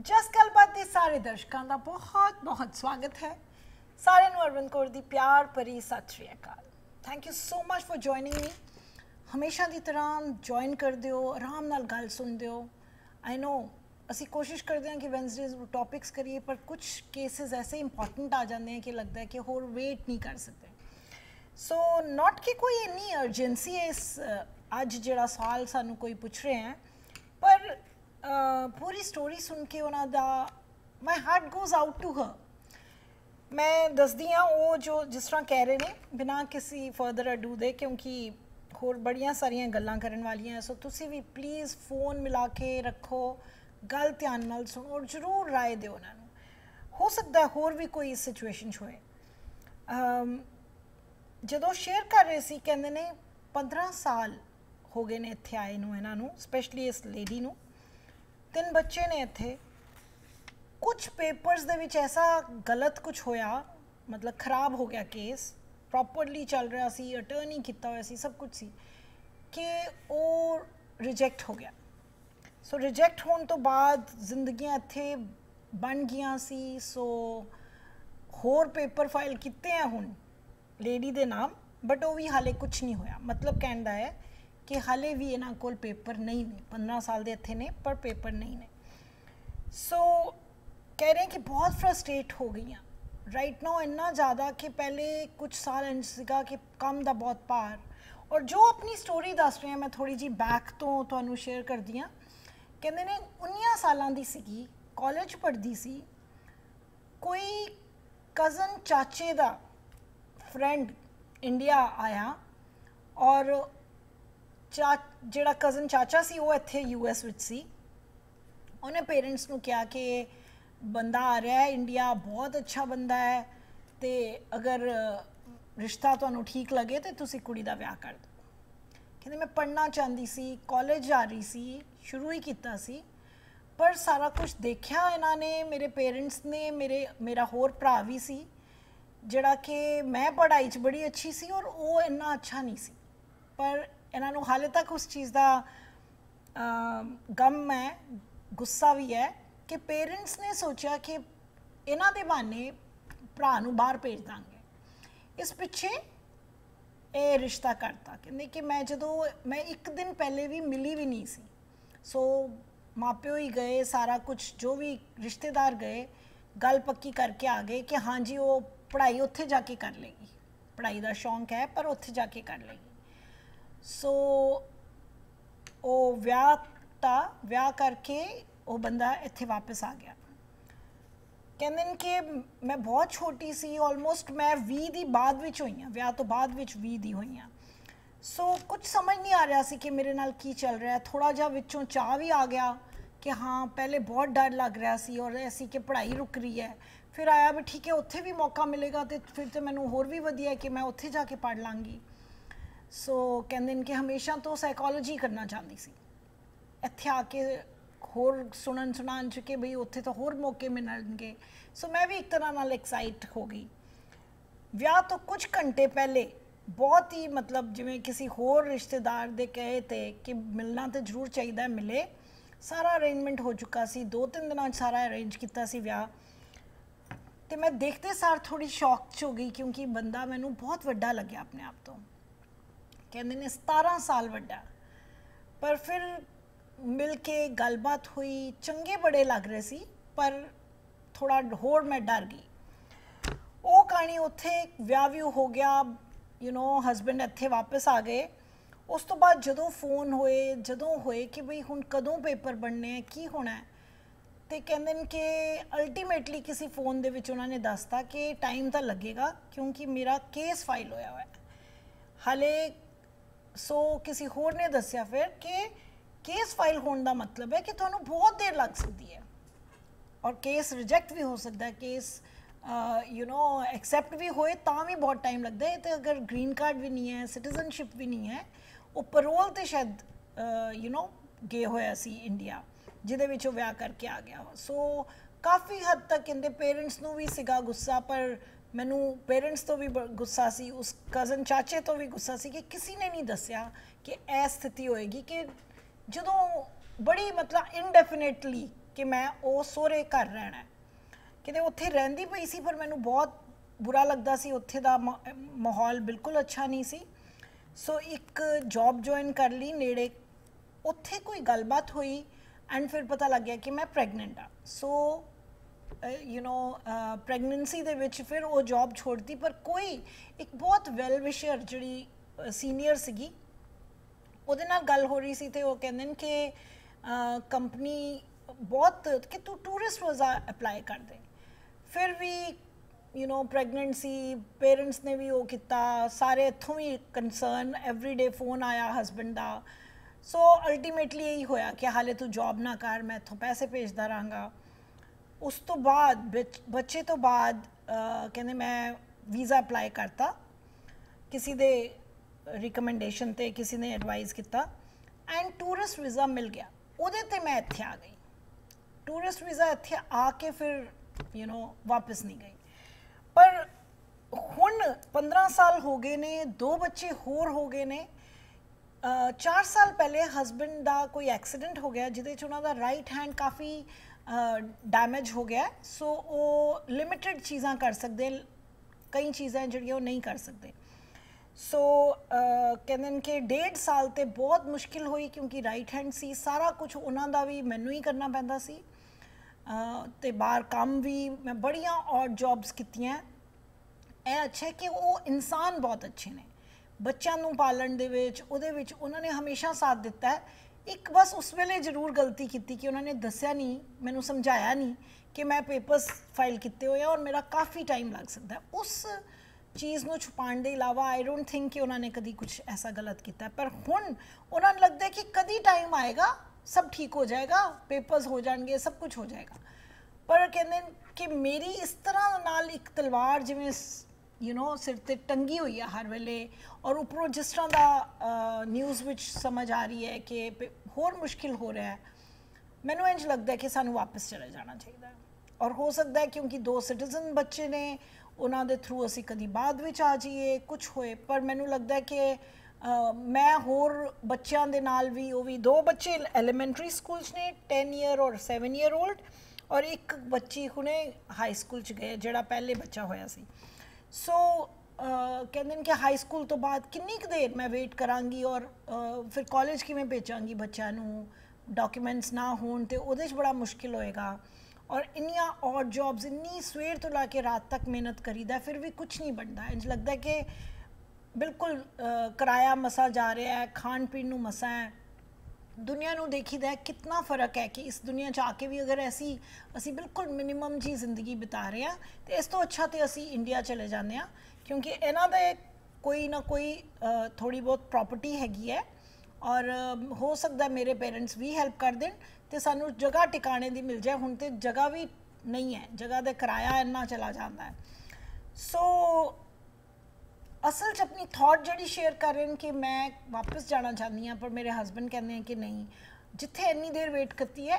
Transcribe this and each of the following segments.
जस गलबात सारे दर्शकों का बहुत बहुत स्वागत है। सारे अरविंद कौर की प्यार परी सत श्रीकाल thank you so much for joining me हमेशा की तरह ज्वाइन कर दौ आराम गल सुन दौ आई नो असी कोशिश करते हैं कि वैनजडे टॉपिक्स करिए पर कुछ केसिज ऐसे इंपॉर्टेंट आ जाते हैं कि लगता है कि होर वेट नहीं कर सकते सो so, नॉट कि कोई इन्नी अर्जेंसी है इस अज जो सवाल सू कोई पूछ रहे हैं पर ਪੂਰੀ ਸਟੋਰੀ ਸੁਣ ਕੇ ਉਹਨਾਂ ਦਾ my heart goes out to her ਮੈਂ ਦੱਸਦੀ ਹਾਂ ਉਹ ਜੋ ਜਿਸ ਤਰ੍ਹਾਂ ਕਹਿ ਰਹੇ ਨੇ ਬਿਨਾਂ ਕਿਸੇ ਫਰਦਰ ਅਡੂ ਦੇ ਕਿਉਂਕਿ ਹੋਰ ਬੜੀਆਂ ਸਾਰੀਆਂ ਗੱਲਾਂ ਕਰਨ ਵਾਲੀਆਂ ਸੋ ਤੁਸੀਂ ਵੀ ਪਲੀਜ਼ ਫੋਨ ਮਿਲਾ ਕੇ ਰੱਖੋ ਗੱਲ ਧਿਆਨ ਨਾਲ ਸੁਣੋ ਔਰ ਜ਼ਰੂਰ رائے ਦਿਓ ਉਹਨਾਂ ਨੂੰ ਹੋ ਸਕਦਾ ਹੈ ਹੋਰ ਵੀ ਕੋਈ ਸਿਚੁਏਸ਼ਨ ਹੋਏ ਅਮ, ਜਦੋਂ ਸ਼ੇਅਰ ਕਰ ਰਹੇ ਸੀ ਕਹਿੰਦੇ ਨੇ 15 ਸਾਲ ਹੋ ਗਏ ਨੇ ਇੱਥੇ ਆਏ ਨੂੰ ਇਹਨਾਂ ਨੂੰ ਸਪੈਸ਼ਲੀ ਇਸ ਲੇਡੀ ਨੂੰ ਤਿੰਨ ਬੱਚੇ ਨੇ ਇੱਥੇ। ਕੁਝ ਪੇਪਰਸ ਦੇ ਵਿੱਚ ਐਸਾ ਗਲਤ ਕੁਝ ਹੋਇਆ, ਮਤਲਬ ਖਰਾਬ ਹੋ ਗਿਆ ਕੇਸ ਪ੍ਰੋਪਰਲੀ ਚੱਲ ਰਿਹਾ ਸੀ ਅਟਰਨੀ ਕੀਤਾ ਹੋਇਆ ਸੀ, ਸਭ ਕੁਝ ਸੀ, ਕਿ ਉਹ ਰਿਜੈਕਟ ਹੋ ਗਿਆ। ਸੋ ਰਿਜੈਕਟ ਹੋਣ ਤੋਂ ਬਾਅਦ ਜ਼ਿੰਦਗੀਆਂ ਇੱਥੇ ਬਣ ਗਈਆਂ ਸੀ। ਸੋ ਹੋਰ ਪੇਪਰ ਫਾਈਲ ਕੀਤੇ ਆ ਹੁਣ ਲੇਡੀ ਦੇ ਨਾਮ ਬਟ ਉਹ ਵੀ ਹਾਲੇ ਕੁਝ ਨਹੀਂ ਹੋਇਆ। ਮਤਲਬ ਕਹਿੰਦਾ ਹੈ ਕਿ ਹਾਲੇ ਵੀ ਇਹਨਾਂ ਕੋਲ ਪੇਪਰ ਨਹੀਂ ਨੇ 15 ਸਾਲ ਦੇ ਇੱਥੇ ਨੇ, ਪਰ ਪੇਪਰ ਨਹੀਂ ਨੇ। ਸੋ ਕਹਿ ਰਹੇ ਕਿ ਬਹੁਤ ਫਰਸਟ੍ਰੇਟ ਹੋ ਗਈਆਂ। ਰਾਈਟ ਨਾਓ ਇੰਨਾ ਜ਼ਿਆਦਾ ਕਿ ਪਹਿਲੇ ਕੁਝ ਸਾਲ ਇੰਜ ਸੀਗਾ ਕਿ ਕੰਮ ਦਾ ਬਹੁਤ ਭਾਰ। ਔਰ ਜੋ ਆਪਣੀ ਸਟੋਰੀ ਦੱਸ ਰਹੇ ਹਾਂ ਮੈਂ ਥੋੜੀ ਜੀ ਬੈਕ ਤੋਂ ਤੁਹਾਨੂੰ ਸ਼ੇਅਰ ਕਰਦੀ ਹਾਂ। ਕਹਿੰਦੇ ਨੇ 19 ਸਾਲਾਂ ਦੀ ਸੀਗੀ ਕਾਲਜ ਪੜ੍ਹਦੀ ਸੀ। ਕੋਈ ਕਜ਼ਨ ਚਾਚੇ ਦਾ ਫਰੈਂਡ ਇੰਡੀਆ ਆਇਆ। ਔਰ ਜਿਹੜਾ ਕਜ਼ਨ ਚਾਚਾ ਸੀ, ਉਹ ਇੱਥੇ ਯੂਐਸ ਵਿੱਚ ਸੀ। ਉਹਨੇ ਪੇਰੈਂਟਸ ਨੂੰ ਕਿਹਾ ਕਿ ਬੰਦਾ ਆ ਰਿਹਾ ਹੈ ਇੰਡੀਆ ਬਹੁਤ ਅੱਛਾ ਬੰਦਾ ਹੈ ਤੇ ਅਗਰ ਰਿਸ਼ਤਾ ਤੁਹਾਨੂੰ ਠੀਕ ਲੱਗੇ ਤੇ ਤੁਸੀਂ ਕੁੜੀ ਦਾ ਵਿਆਹ ਕਰ ਦਿਓ। ਕਹਿੰਦੇ ਮੈਂ ਪੜ੍ਹਨਾ ਚਾਹੁੰਦੀ ਸੀ ਕਾਲਜ ਜਾ ਰਹੀ ਸੀ, ਸ਼ੁਰੂ ਹੀ ਕੀਤਾ ਸੀ, ਪਰ ਸਾਰਾ ਕੁਝ ਦੇਖਿਆ ਇਹਨਾਂ ਨੇ, ਮੇਰੇ ਪੇਰੈਂਟਸ ਨੇ, ਮੇਰੇ, ਮੇਰਾ ਹੋਰ ਭਰਾ ਵੀ ਸੀ, ਜਿਹੜਾ ਕਿ ਮੈਂ ਪੜ੍ਹਾਈ 'ਚ ਬੜੀ ਅੱਛੀ ਸੀ ਔਰ ਉਹ ਇੰਨਾ ਅੱਛਾ ਨਹੀਂ ਸੀ। ਪਰ ਇਹਨਾਂ ਨੂੰ ਹਾਲੇ ਤੱਕ ਉਸ ਚੀਜ਼ ਦਾ ਗਮ ਹੈ, ਗੁੱਸਾ ਵੀ ਹੈ ਕਿ ਪੇਰੈਂਟਸ ਨੇ ਸੋਚਿਆ ਕਿ ਇਹਨਾਂ ਦੇ ਬਹਾਨੇ ਭਰਾ ਨੂੰ ਬਾਹਰ ਭੇਜ ਦਾਂਗੇ। ਇਸ ਪਿੱਛੇ ਇਹ ਰਿਸ਼ਤਾ ਕਰਤਾ, ਕਹਿੰਦੇ ਕਿ ਮੈਂ ਜਦੋਂ, ਮੈਂ ਇੱਕ ਦਿਨ ਪਹਿਲੇ ਵੀ ਮਿਲੀ ਵੀ ਨਹੀਂ ਸੀ। ਸੋ ਮਾਪਿਓ ਹੀ ਗਏ, ਸਾਰਾ ਕੁਝ ਜੋ ਵੀ ਰਿਸ਼ਤੇਦਾਰ ਗਏ, ਗੱਲ ਪੱਕੀ ਕਰਕੇ ਆ ਗਏ ਕਿ ਹਾਂਜੀ, ਉਹ ਪੜ੍ਹਾਈ ਉੱਥੇ ਜਾ ਕੇ ਕਰ ਲੇਗੀ। ਪੜ੍ਹਾਈ ਦਾ ਸ਼ੌਂਕ ਹੈ, ਪਰ ਉੱਥੇ ਜਾ ਕੇ ਕਰ ਲੇਗੀ। ਸੋ ਉਹ ਵਿਆਹ ਤਾਂ ਵਿਆਹ ਕਰਕੇ ਉਹ ਬੰਦਾ ਇੱਥੇ ਵਾਪਸ ਆ ਗਿਆ। ਕਹਿੰਦੇ ਨੇ ਕਿ ਮੈਂ ਬਹੁਤ ਛੋਟੀ ਸੀ ਆਲਮੋਸਟ ਮੈਂ 20 ਦੀ ਬਾਅਦ ਵਿੱਚ ਹੋਈ ਹਾਂ, ਵਿਆਹ ਤੋਂ ਬਾਅਦ ਵਿੱਚ 20 ਦੀ ਹੋਈ ਹਾਂ। ਸੋ ਕੁਝ ਸਮਝ ਨਹੀਂ ਆ ਰਿਹਾ ਸੀ ਕਿ ਮੇਰੇ ਨਾਲ ਕੀ ਚੱਲ ਰਿਹਾ ਹੈ ਥੋੜਾ ਜਿਹਾ ਵਿੱਚੋਂ ਚਾਹ ਵੀ ਆ ਗਿਆ ਕਿ ਹਾਂ, ਪਹਿਲੇ ਬਹੁਤ ਡਰ ਲੱਗ ਰਿਹਾ ਸੀ ਔਰ ਐਸੀ ਕਿ ਪੜ੍ਹਾਈ ਰੁਕ ਰਹੀ ਹੈ। ਫਿਰ ਆਇਆ ਵੀ ਠੀਕ ਹੈ, ਉੱਥੇ ਵੀ ਮੌਕਾ ਮਿਲੇਗਾ ਤੇ ਫਿਰ ਤੇ ਮੈਨੂੰ ਹੋਰ ਵੀ ਵਧੀਆ ਕਿ ਮੈਂ ਉੱਥੇ ਜਾ ਕੇ ਪੜ੍ਹ ਲਾਂਗੀ। ਸੋ ਕਹਿੰਦੇ ਨੇ ਕਿ ਹਮੇਸ਼ਾ ਤੋਂ ਸਾਈਕੋਲੋਜੀ ਕਰਨਾ ਚਾਹੁੰਦੀ ਸੀ। ਇੱਥੇ ਆ ਕੇ ਹੋਰ ਸੁਣਨ ਸੁਣਾਉਣ ਚ ਕਿ ਬਈ ਉੱਥੇ ਤਾਂ ਹੋਰ ਮੌਕੇ ਮਿਲਣਗੇ। ਸੋ ਮੈਂ ਵੀ ਇੱਕ ਤਰ੍ਹਾਂ ਨਾਲ ਐਕਸਾਈਟ ਹੋ ਗਈ। ਵਿਆਹ ਤੋਂ ਕੁਝ ਘੰਟੇ ਪਹਿਲੇ ਬਹੁਤ ਹੀ ਮਤਲਬ ਜਿਵੇਂ ਕਿਸੇ ਹੋਰ ਰਿਸ਼ਤੇਦਾਰ ਦੇ ਕਹੇ ਤੇ ਕਿ ਮਿਲਣਾ ਤਾਂ ਜ਼ਰੂਰ ਚਾਹੀਦਾ, ਮਿਲੇ। ਸਾਰਾ ਅਰੇਂਜਮੈਂਟ ਹੋ ਚੁੱਕਾ ਸੀ। ਦੋ ਤਿੰਨ ਦਿਨਾਂ 'ਚ ਸਾਰਾ ਅਰੇਂਜ ਕੀਤਾ ਸੀ ਵਿਆਹ। ਤੇ ਮੈਂ ਦੇਖਦੇ ਸਾਰ ਥੋੜੀ ਸ਼ੌਕ 'ਚ ਹੋ ਗਈ ਕਿਉਂਕਿ ਬੰਦਾ ਮੈਨੂੰ ਬਹੁਤ ਵੱਡਾ ਲੱਗਿਆ ਆਪਣੇ ਆਪ ਤੋਂ। ਕਹਿੰਦੇ ਨੇ 17 ਸਾਲ ਵੱਡਾ। ਪਰ ਫਿਰ ਮਿਲ ਕੇ ਗੱਲਬਾਤ ਹੋਈ, ਚੰਗੇ ਬੜੇ ਲੱਗ ਰਹੇ ਸੀ, ਪਰ ਥੋੜਾ ਹੋਰ ਮੈਂ ਡਰ ਗਈ। ਉਹ ਕਹਾਣੀ ਉੱਥੇ ਵਿਆਹ ਵੀ ਹੋ ਗਿਆ ਯੂ نو ਹਸਬੰਡ ਇੱਥੇ ਵਾਪਸ ਆ ਗਏ। ਉਸ ਤੋਂ ਬਾਅਦ ਜਦੋਂ ਫੋਨ ਹੋਏ, ਜਦੋਂ ਹੋਏ ਕਿ ਬਈ ਹੁਣ ਕਦੋਂ ਪੇਪਰ ਬਣਨੇ ਆ, ਕੀ ਹੋਣਾ ਹੈ? ਤੇ ਕਹਿੰਦੇ ਨੇ ਕਿ ਅਲਟੀਮੇਟਲੀ ਕਿਸੇ ਫੋਨ ਦੇ ਵਿੱਚ ਉਹਨਾਂ ਨੇ ਦੱਸਤਾ ਕਿ ਟਾਈਮ ਤਾਂ ਲੱਗੇਗਾ ਕਿਉਂਕਿ ਮੇਰਾ ਕੇਸ ਫਾਈਲ ਹੋਇਆ ਹੋਇਆ ਹੈ। ਹਾਲੇ ਸੋ ਕਿਸੇ ਹੋਰ ਨੇ ਦੱਸਿਆ ਫਿਰ ਕਿ ਕੇਸ ਫਾਈਲ ਹੋਣ ਦਾ ਮਤਲਬ ਹੈ ਕਿ ਤੁਹਾਨੂੰ ਬਹੁਤ ਦੇਰ ਲੱਗ ਸਕਦੀ ਹੈ ਔਰ ਕੇਸ ਰਿਜੈਕਟ ਵੀ ਹੋ ਸਕਦਾ ਹੈ ਕੇਸ ਯੂ نو ਐਕਸੈਪਟ ਵੀ ਹੋਏ ਤਾਂ ਵੀ ਬਹੁਤ ਟਾਈਮ ਲੱਗਦਾ ਹੈ ਤੇ ਅਗਰ ਗ੍ਰੀਨ ਕਾਰਡ ਵੀ ਨਹੀਂ ਹੈ ਸਿਟੀਜ਼ਨਸ਼ਿਪ ਵੀ ਨਹੀਂ ਹੈ ਉਹ ਪਰੋਲ ਤੇ ਸ਼ਾਇਦ ਯੂ نو ਗਏ ਹੋਇਆ ਸੀ ਇੰਡੀਆ ਜਿਹਦੇ ਵਿੱਚ ਉਹ ਵਿਆਹ ਕਰਕੇ ਆ ਗਿਆ ਸੋ ਕਾਫੀ ਹੱਦ ਤੱਕ ਇਹਦੇ ਪੇਰੈਂਟਸ ਨੂੰ ਵੀ ਸੀਗਾ ਗੁੱਸਾ ਪਰ ਮੈਨੂੰ ਪੇਰੈਂਟਸ ਤੋਂ ਵੀ ਬ- ਗੁੱਸਾ ਸੀ, ਉਸ ਕਜ਼ਨ ਚਾਚੇ ਤੋਂ ਵੀ ਗੁੱਸਾ ਸੀ ਕਿ ਕਿਸੇ ਨੇ ਨਹੀਂ ਦੱਸਿਆ ਕਿ ਇਹ ਸਥਿਤੀ ਹੋਏਗੀ ਕਿ ਜਦੋਂ ਬੜੀ ਮਤਲਬ ਇਨਡੈਫੀਨਿਟਲੀ ਕਿ ਮੈਂ ਉਹ ਸੋਹਰੇ ਘਰ ਰਹਿਣਾ ਕਿਤੇ ਉੱਥੇ ਰਹਿੰਦੀ ਪਈ ਸੀ, ਪਰ ਮੈਨੂੰ ਬਹੁਤ ਬੁਰਾ ਲੱਗਦਾ ਸੀ। ਉੱਥੇ ਦਾ ਮਾ- ਮਾਹੌਲ ਬਿਲਕੁਲ ਅੱਛਾ ਨਹੀਂ ਸੀ। ਸੋ ਇੱਕ ਜੌਬ ਜੁਆਇਨ ਕਰ ਲਈ, ਨੇੜੇ ਉੱਥੇ ਕੋਈ ਗੱਲਬਾਤ ਹੋਈ ਐਂਡ ਫਿਰ ਪਤਾ ਲੱਗਿਆ ਕਿ ਮੈਂ ਪ੍ਰੈਗਨੈਂਟ ਆ ਸੋ ਯੂ نو ਪ੍ਰੈਗਨੈਂਸੀ ਦੇ ਵਿੱਚ ਫਿਰ ਉਹ ਜੌਬ ਛੋੜਤੀ ਪਰ ਕੋਈ ਇੱਕ ਬਹੁਤ ਵੈਲ ਵਿਸ਼ਰ ਜਿਹੜੀ ਸੀਨੀਅਰ ਸੀਗੀ ਉਹਦੇ ਨਾਲ ਗੱਲ ਹੋ ਰਹੀ ਸੀ ਤੇ ਉਹ ਕਹਿੰਦੇ ਨੇ ਕਿ ਕੰਪਨੀ ਬਹੁਤ ਕਿ ਤੂੰ ਟੂਰਿਸਟ ਵੀਜ਼ਾ ਅਪਲਾਈ ਕਰ ਦੇ ਫਿਰ ਵੀ ਯੂ نو ਪ੍ਰੈਗਨੈਂਸੀ ਪੇਰੈਂਟਸ ਨੇ ਵੀ ਉਹ ਕੀਤਾ ਸਾਰੇ ਇੱਥੋਂ ਵੀ ਕੰਸਰਨ ਡੇ ਫੋਨ ਆਇਆ ਹਸਬੰਡ ਦਾ ਸੋ ਅਲਟੀਮੇਟਲੀ ਇਹੀ ਹੋਇਆ ਕਿ ਹਾਲੇ ਤੂੰ ਜੌਬ ਨਾ ਕਰ ਮੈਂ ਇੱਥੋਂ ਪੈਸੇ ਭੇਜਦਾ ਰਹਾਂਗਾ ਉਸ ਤੋਂ ਬਾਅਦ ਬੱਚ- ਬੱਚੇ ਤੋਂ ਬਾਅਦ ਕਹਿੰਦੇ ਮੈਂ ਵੀਜ਼ਾ ਅਪਲਾਈ ਕਰਤਾ। ਕਿਸੇ ਦੇ ਰਿਕਮੈਂਡੇਸ਼ਨ ਤੇ ਕਿਸੇ ਨੇ ਐਡਵਾਈਸ ਕੀਤਾ। ਐਂਡ ਟੂਰਿਸਟ ਵੀਜ਼ਾ ਮਿਲ ਗਿਆ। ਉਹਦੇ ਤੇ ਮੈਂ ਇੱਥੇ ਆ ਗਈ। ਟੂਰਿਸਟ ਵੀਜ਼ਾ ਇੱਥੇ ਆ ਕੇ ਫਿਰ ਯੂ نو ਵਾਪਸ ਨਹੀਂ ਗਈ। ਪਰ ਹੁਣ 15 ਸਾਲ ਹੋ ਗਏ ਨੇ, ਦੋ ਬੱਚੇ ਹੋਰ ਹੋ ਗਏ ਨੇ। 4 ਸਾਲ ਪਹਿਲੇ ਹਸਬੰਡ ਦਾ ਕੋਈ ਐਕਸੀਡੈਂਟ ਹੋ ਗਿਆ, ਜਿਹਦੇ ਚ ਉਹਨਾਂ ਦਾ ਰਾਈਟ ਹੈਂਡ ਕਾਫੀ ਡੈਮੇਜ ਹੋ ਗਿਆ ਸੋ ਉਹ ਲਿਮਿਟਿਡ ਚੀਜ਼ਾਂ ਕਰ ਸਕਦੇ ਕਈ ਚੀਜ਼ਾਂ ਜਿਹੜੀਆਂ ਉਹ ਨਹੀਂ ਕਰ ਸਕਦੇ। ਸੋ ਕਹਿੰਦੇ ਨੇ ਕਿ ਡੇਢ ਸਾਲ ਤੇ ਬਹੁਤ ਮੁਸ਼ਕਿਲ ਹੋਈ ਕਿਉਂਕਿ ਰਾਈਟ ਹੈਂਡ ਸੀ। ਸਾਰਾ ਕੁਝ ਉਹਨਾਂ ਦਾ ਵੀ ਮੈਨੂੰ ਹੀ ਕਰਨਾ ਪੈਂਦਾ ਸੀ। ਅਹ, ਤੇ ਬਾਹਰ ਕੰਮ ਵੀ ਮੈਂ ਬੜੀਆਂ ਔਡ ਜੌਬਸ ਕੀਤੀਆਂ ਇਹ ਅੱਛਾ ਕਿ ਉਹ ਇਨਸਾਨ ਬਹੁਤ ਅੱਛੇ ਨੇ। ਬੱਚਿਆਂ ਨੂੰ ਪਾਲਣ ਦੇ ਵਿੱਚ ਉਹਦੇ ਵਿੱਚ ਉਹਨਾਂ ਨੇ ਹਮੇਸ਼ਾ ਸਾਥ ਦਿੱਤਾ ਇੱਕ ਬਸ ਉਸ ਵੇਲੇ ਜ਼ਰੂਰ ਗਲਤੀ ਕੀਤੀ ਕਿ ਉਹਨਾਂ ਨੇ ਦੱਸਿਆ ਨਹੀਂ ਮੈਨੂੰ ਸਮਝਾਇਆ ਨਹੀਂ ਕਿ ਮੈਂ ਪੇਪਰਸ ਫਾਈਲ ਕੀਤੇ ਹੋਏ ਆ ਔਰ ਮੇਰਾ ਕਾਫੀ ਟਾਈਮ ਲੱਗ ਸਕਦਾ ਹੈ। ਉਸ ਚੀਜ਼ ਨੂੰ ਛੁਪਾਉਣ ਦੇ ਇਲਾਵਾ ਆਈ ਡੋਨਟ ਥਿੰਕ ਕਿ ਉਹਨਾਂ ਨੇ ਕਦੀ ਕੁਝ ਐਸਾ ਗਲਤ ਕੀਤਾ ਹੈ। ਪਰ ਹੁਣ ਉਹਨਾਂ ਨੂੰ ਲੱਗਦਾ ਹੈ ਕਿ ਕਦੀ ਟਾਈਮ ਆਏਗਾ ਸਭ ਠੀਕ ਹੋ ਜਾਏਗਾ ਪੇਪਰਸ ਹੋ ਜਾਣਗੇ ਸਭ ਕੁਝ ਹੋ ਜਾਏਗਾ ਪਰ ਕਹਿੰਦੇ ਨੇ ਕਿ ਮੇਰੀ ਇਸ ਤਰ੍ਹਾਂ ਨਾਲ ਇੱਕ ਤਲਵਾਰ ਜਿਵੇਂ ਯੂ نو ਸਿਰ ਤੇ ਟੰਗੀ ਹੋਈ ਆ ਹਰ ਵੇਲੇ ਔਰ ਉਪਰੋਂ ਜਿਸ ਤਰ੍ਹਾਂ ਦਾ ਨਿਊਜ਼ ਵਿੱਚ ਸਮਝ ਆ ਰਹੀ ਹੈ ਕਿ ਹੋਰ ਮੁਸ਼ਕਿਲ ਹੋ ਰਿਹਾ ਹੈ ਮੈਨੂੰ ਇੰਜ ਲੱਗਦਾ ਕਿ ਸਾਨੂੰ ਵਾਪਸ ਚਲੇ ਜਾਣਾ ਚਾਹੀਦਾ ਔਰ ਹੋ ਸਕਦਾ ਹੈ ਕਿਉਂਕਿ ਦੋ ਸਿਟੀਜ਼ਨ ਬੱਚੇ ਨੇ ਉਹਨਾਂ ਦੇ ਥਰੂ ਅਸੀਂ ਕਦੀ ਬਾਅਦ ਵਿੱਚ ਆ ਜਾਈਏ ਕੁਝ ਹੋਏ ਪਰ ਮੈਨੂੰ ਲੱਗਦਾ ਕਿ ਮੈਂ ਹੋਰ ਬੱਚਿਆਂ ਦੇ ਨਾਲ ਵੀ ਉਹ ਵੀ ਦੋ ਬੱਚੇ ਐਲੀਮੈਂਟਰੀ ਸਕੂਲਸ ਨੇ 10 ਇਅਰ ਔਰ 7 ਇਅਰ 올ਡ ਔਰ ਇੱਕ ਬੱਚੀ ਹੁਣੇ ਹਾਈ ਸਕੂਲ ਚ ਗਏ ਜਿਹੜਾ ਪਹਿਲੇ ਬੱਚਾ ਹੋਇਆ ਸੀ ਸੋ ਕਹਿੰਦੇ ਨੇ ਕਿ ਹਾਈ ਸਕੂਲ ਤੋਂ ਬਾਅਦ ਕਿੰਨੀ ਕੁ ਦੇਰ ਮੈਂ ਵੇਟ ਕਰਾਂਗੀ ਔਰ ਫਿਰ ਕਾਲਜ ਕਿਵੇਂ ਭੇਜਾਂਗੀ ਬੱਚਿਆਂ ਨੂੰ ਡਾਕੂਮੈਂਟਸ ਨਾ ਹੋਣ ਤੇ ਉਹਦੇ 'ਚ ਬੜਾ ਮੁਸ਼ਕਿਲ ਹੋਏਗਾ ਔਰ ਇੰਨੀਆਂ ਔਰ ਜੌਬਸ ਇੰਨੀ ਸਵੇਰ ਤੋਂ ਲਾ ਕੇ ਰਾਤ ਤੱਕ ਮਿਹਨਤ ਕਰੀਦਾ ਫਿਰ ਵੀ ਕੁਝ ਨਹੀਂ ਬਣਦਾ ਇੰਜ ਲੱਗਦਾ ਕਿ ਬਿਲਕੁਲ ਕਿਰਾਇਆ ਮਸਾ ਜਾ ਰਿਹਾ ਹੈ ਖਾਣ ਪੀਣ ਨੂੰ ਮਸਾ ਹੈ ਦੁਨੀਆ ਨੂੰ ਦੇਖੀਦਾ ਹੈ ਕਿੰਨਾ ਫ਼ਰਕ ਹੈ ਕਿ ਇਸ ਦੁਨੀਆ 'ਚ ਆ ਕੇ ਵੀ ਅਗਰ ਅਸੀਂ ਅਸੀਂ ਬਿਲਕੁਲ ਮਿਨੀਮਮ ਜੀ ਜ਼ਿੰਦਗੀ ਬਿਤਾ ਰਹੇ ਹਾਂ, ਤੇ ਇਸ ਤੋਂ ਅੱਛਾ ਤੇ ਅਸੀਂ ਇੰਡੀਆ ਚਲੇ ਜਾਂਦੇ ਹਾਂ, ਕਿਉਂਕਿ ਇਹਨਾਂ ਦੇ ਕੋਈ ਨਾ ਕੋਈ ਥੋੜੀ ਬਹੁਤ ਪ੍ਰਾਪਰਟੀ ਹੈਗੀ ਹੈ ਔਰ ਹੋ ਸਕਦਾ ਮੇਰੇ ਪੇਰੈਂਟਸ ਵੀ ਹੈਲਪ ਕਰ ਦੇਣ ਤੇ ਸਾਨੂੰ ਜਗ੍ਹਾ ਟਿਕਾਣੇ ਦੀ ਮਿਲ ਜਾਏ, ਹੁਣ ਤੇ ਜਗ੍ਹਾ ਵੀ ਨਹੀਂ ਹੈ, ਜਗ੍ਹਾ ਦਾ ਕਿਰਾਇਆ ਇੰਨਾ ਚਲਾ ਜਾਂਦਾ ਹੈ। ਸੋ ਅਸਲ 'ਚ ਆਪਣੀ ਥਾਟ ਜਿਹੜੀ ਸ਼ੇਅਰ ਕਰ ਰਹੇ ਨੇ ਕਿ ਮੈਂ ਵਾਪਸ ਜਾਣਾ ਚਾਹੁੰਦੀ ਹਾਂ ਪਰ ਮੇਰੇ ਹਸਬੰਡ ਕਹਿੰਦੇ ਆ ਕਿ ਨਹੀਂ ਜਿੱਥੇ ਇੰਨੀ ਦੇਰ ਵੇਟ ਕੀਤੀ ਹੈ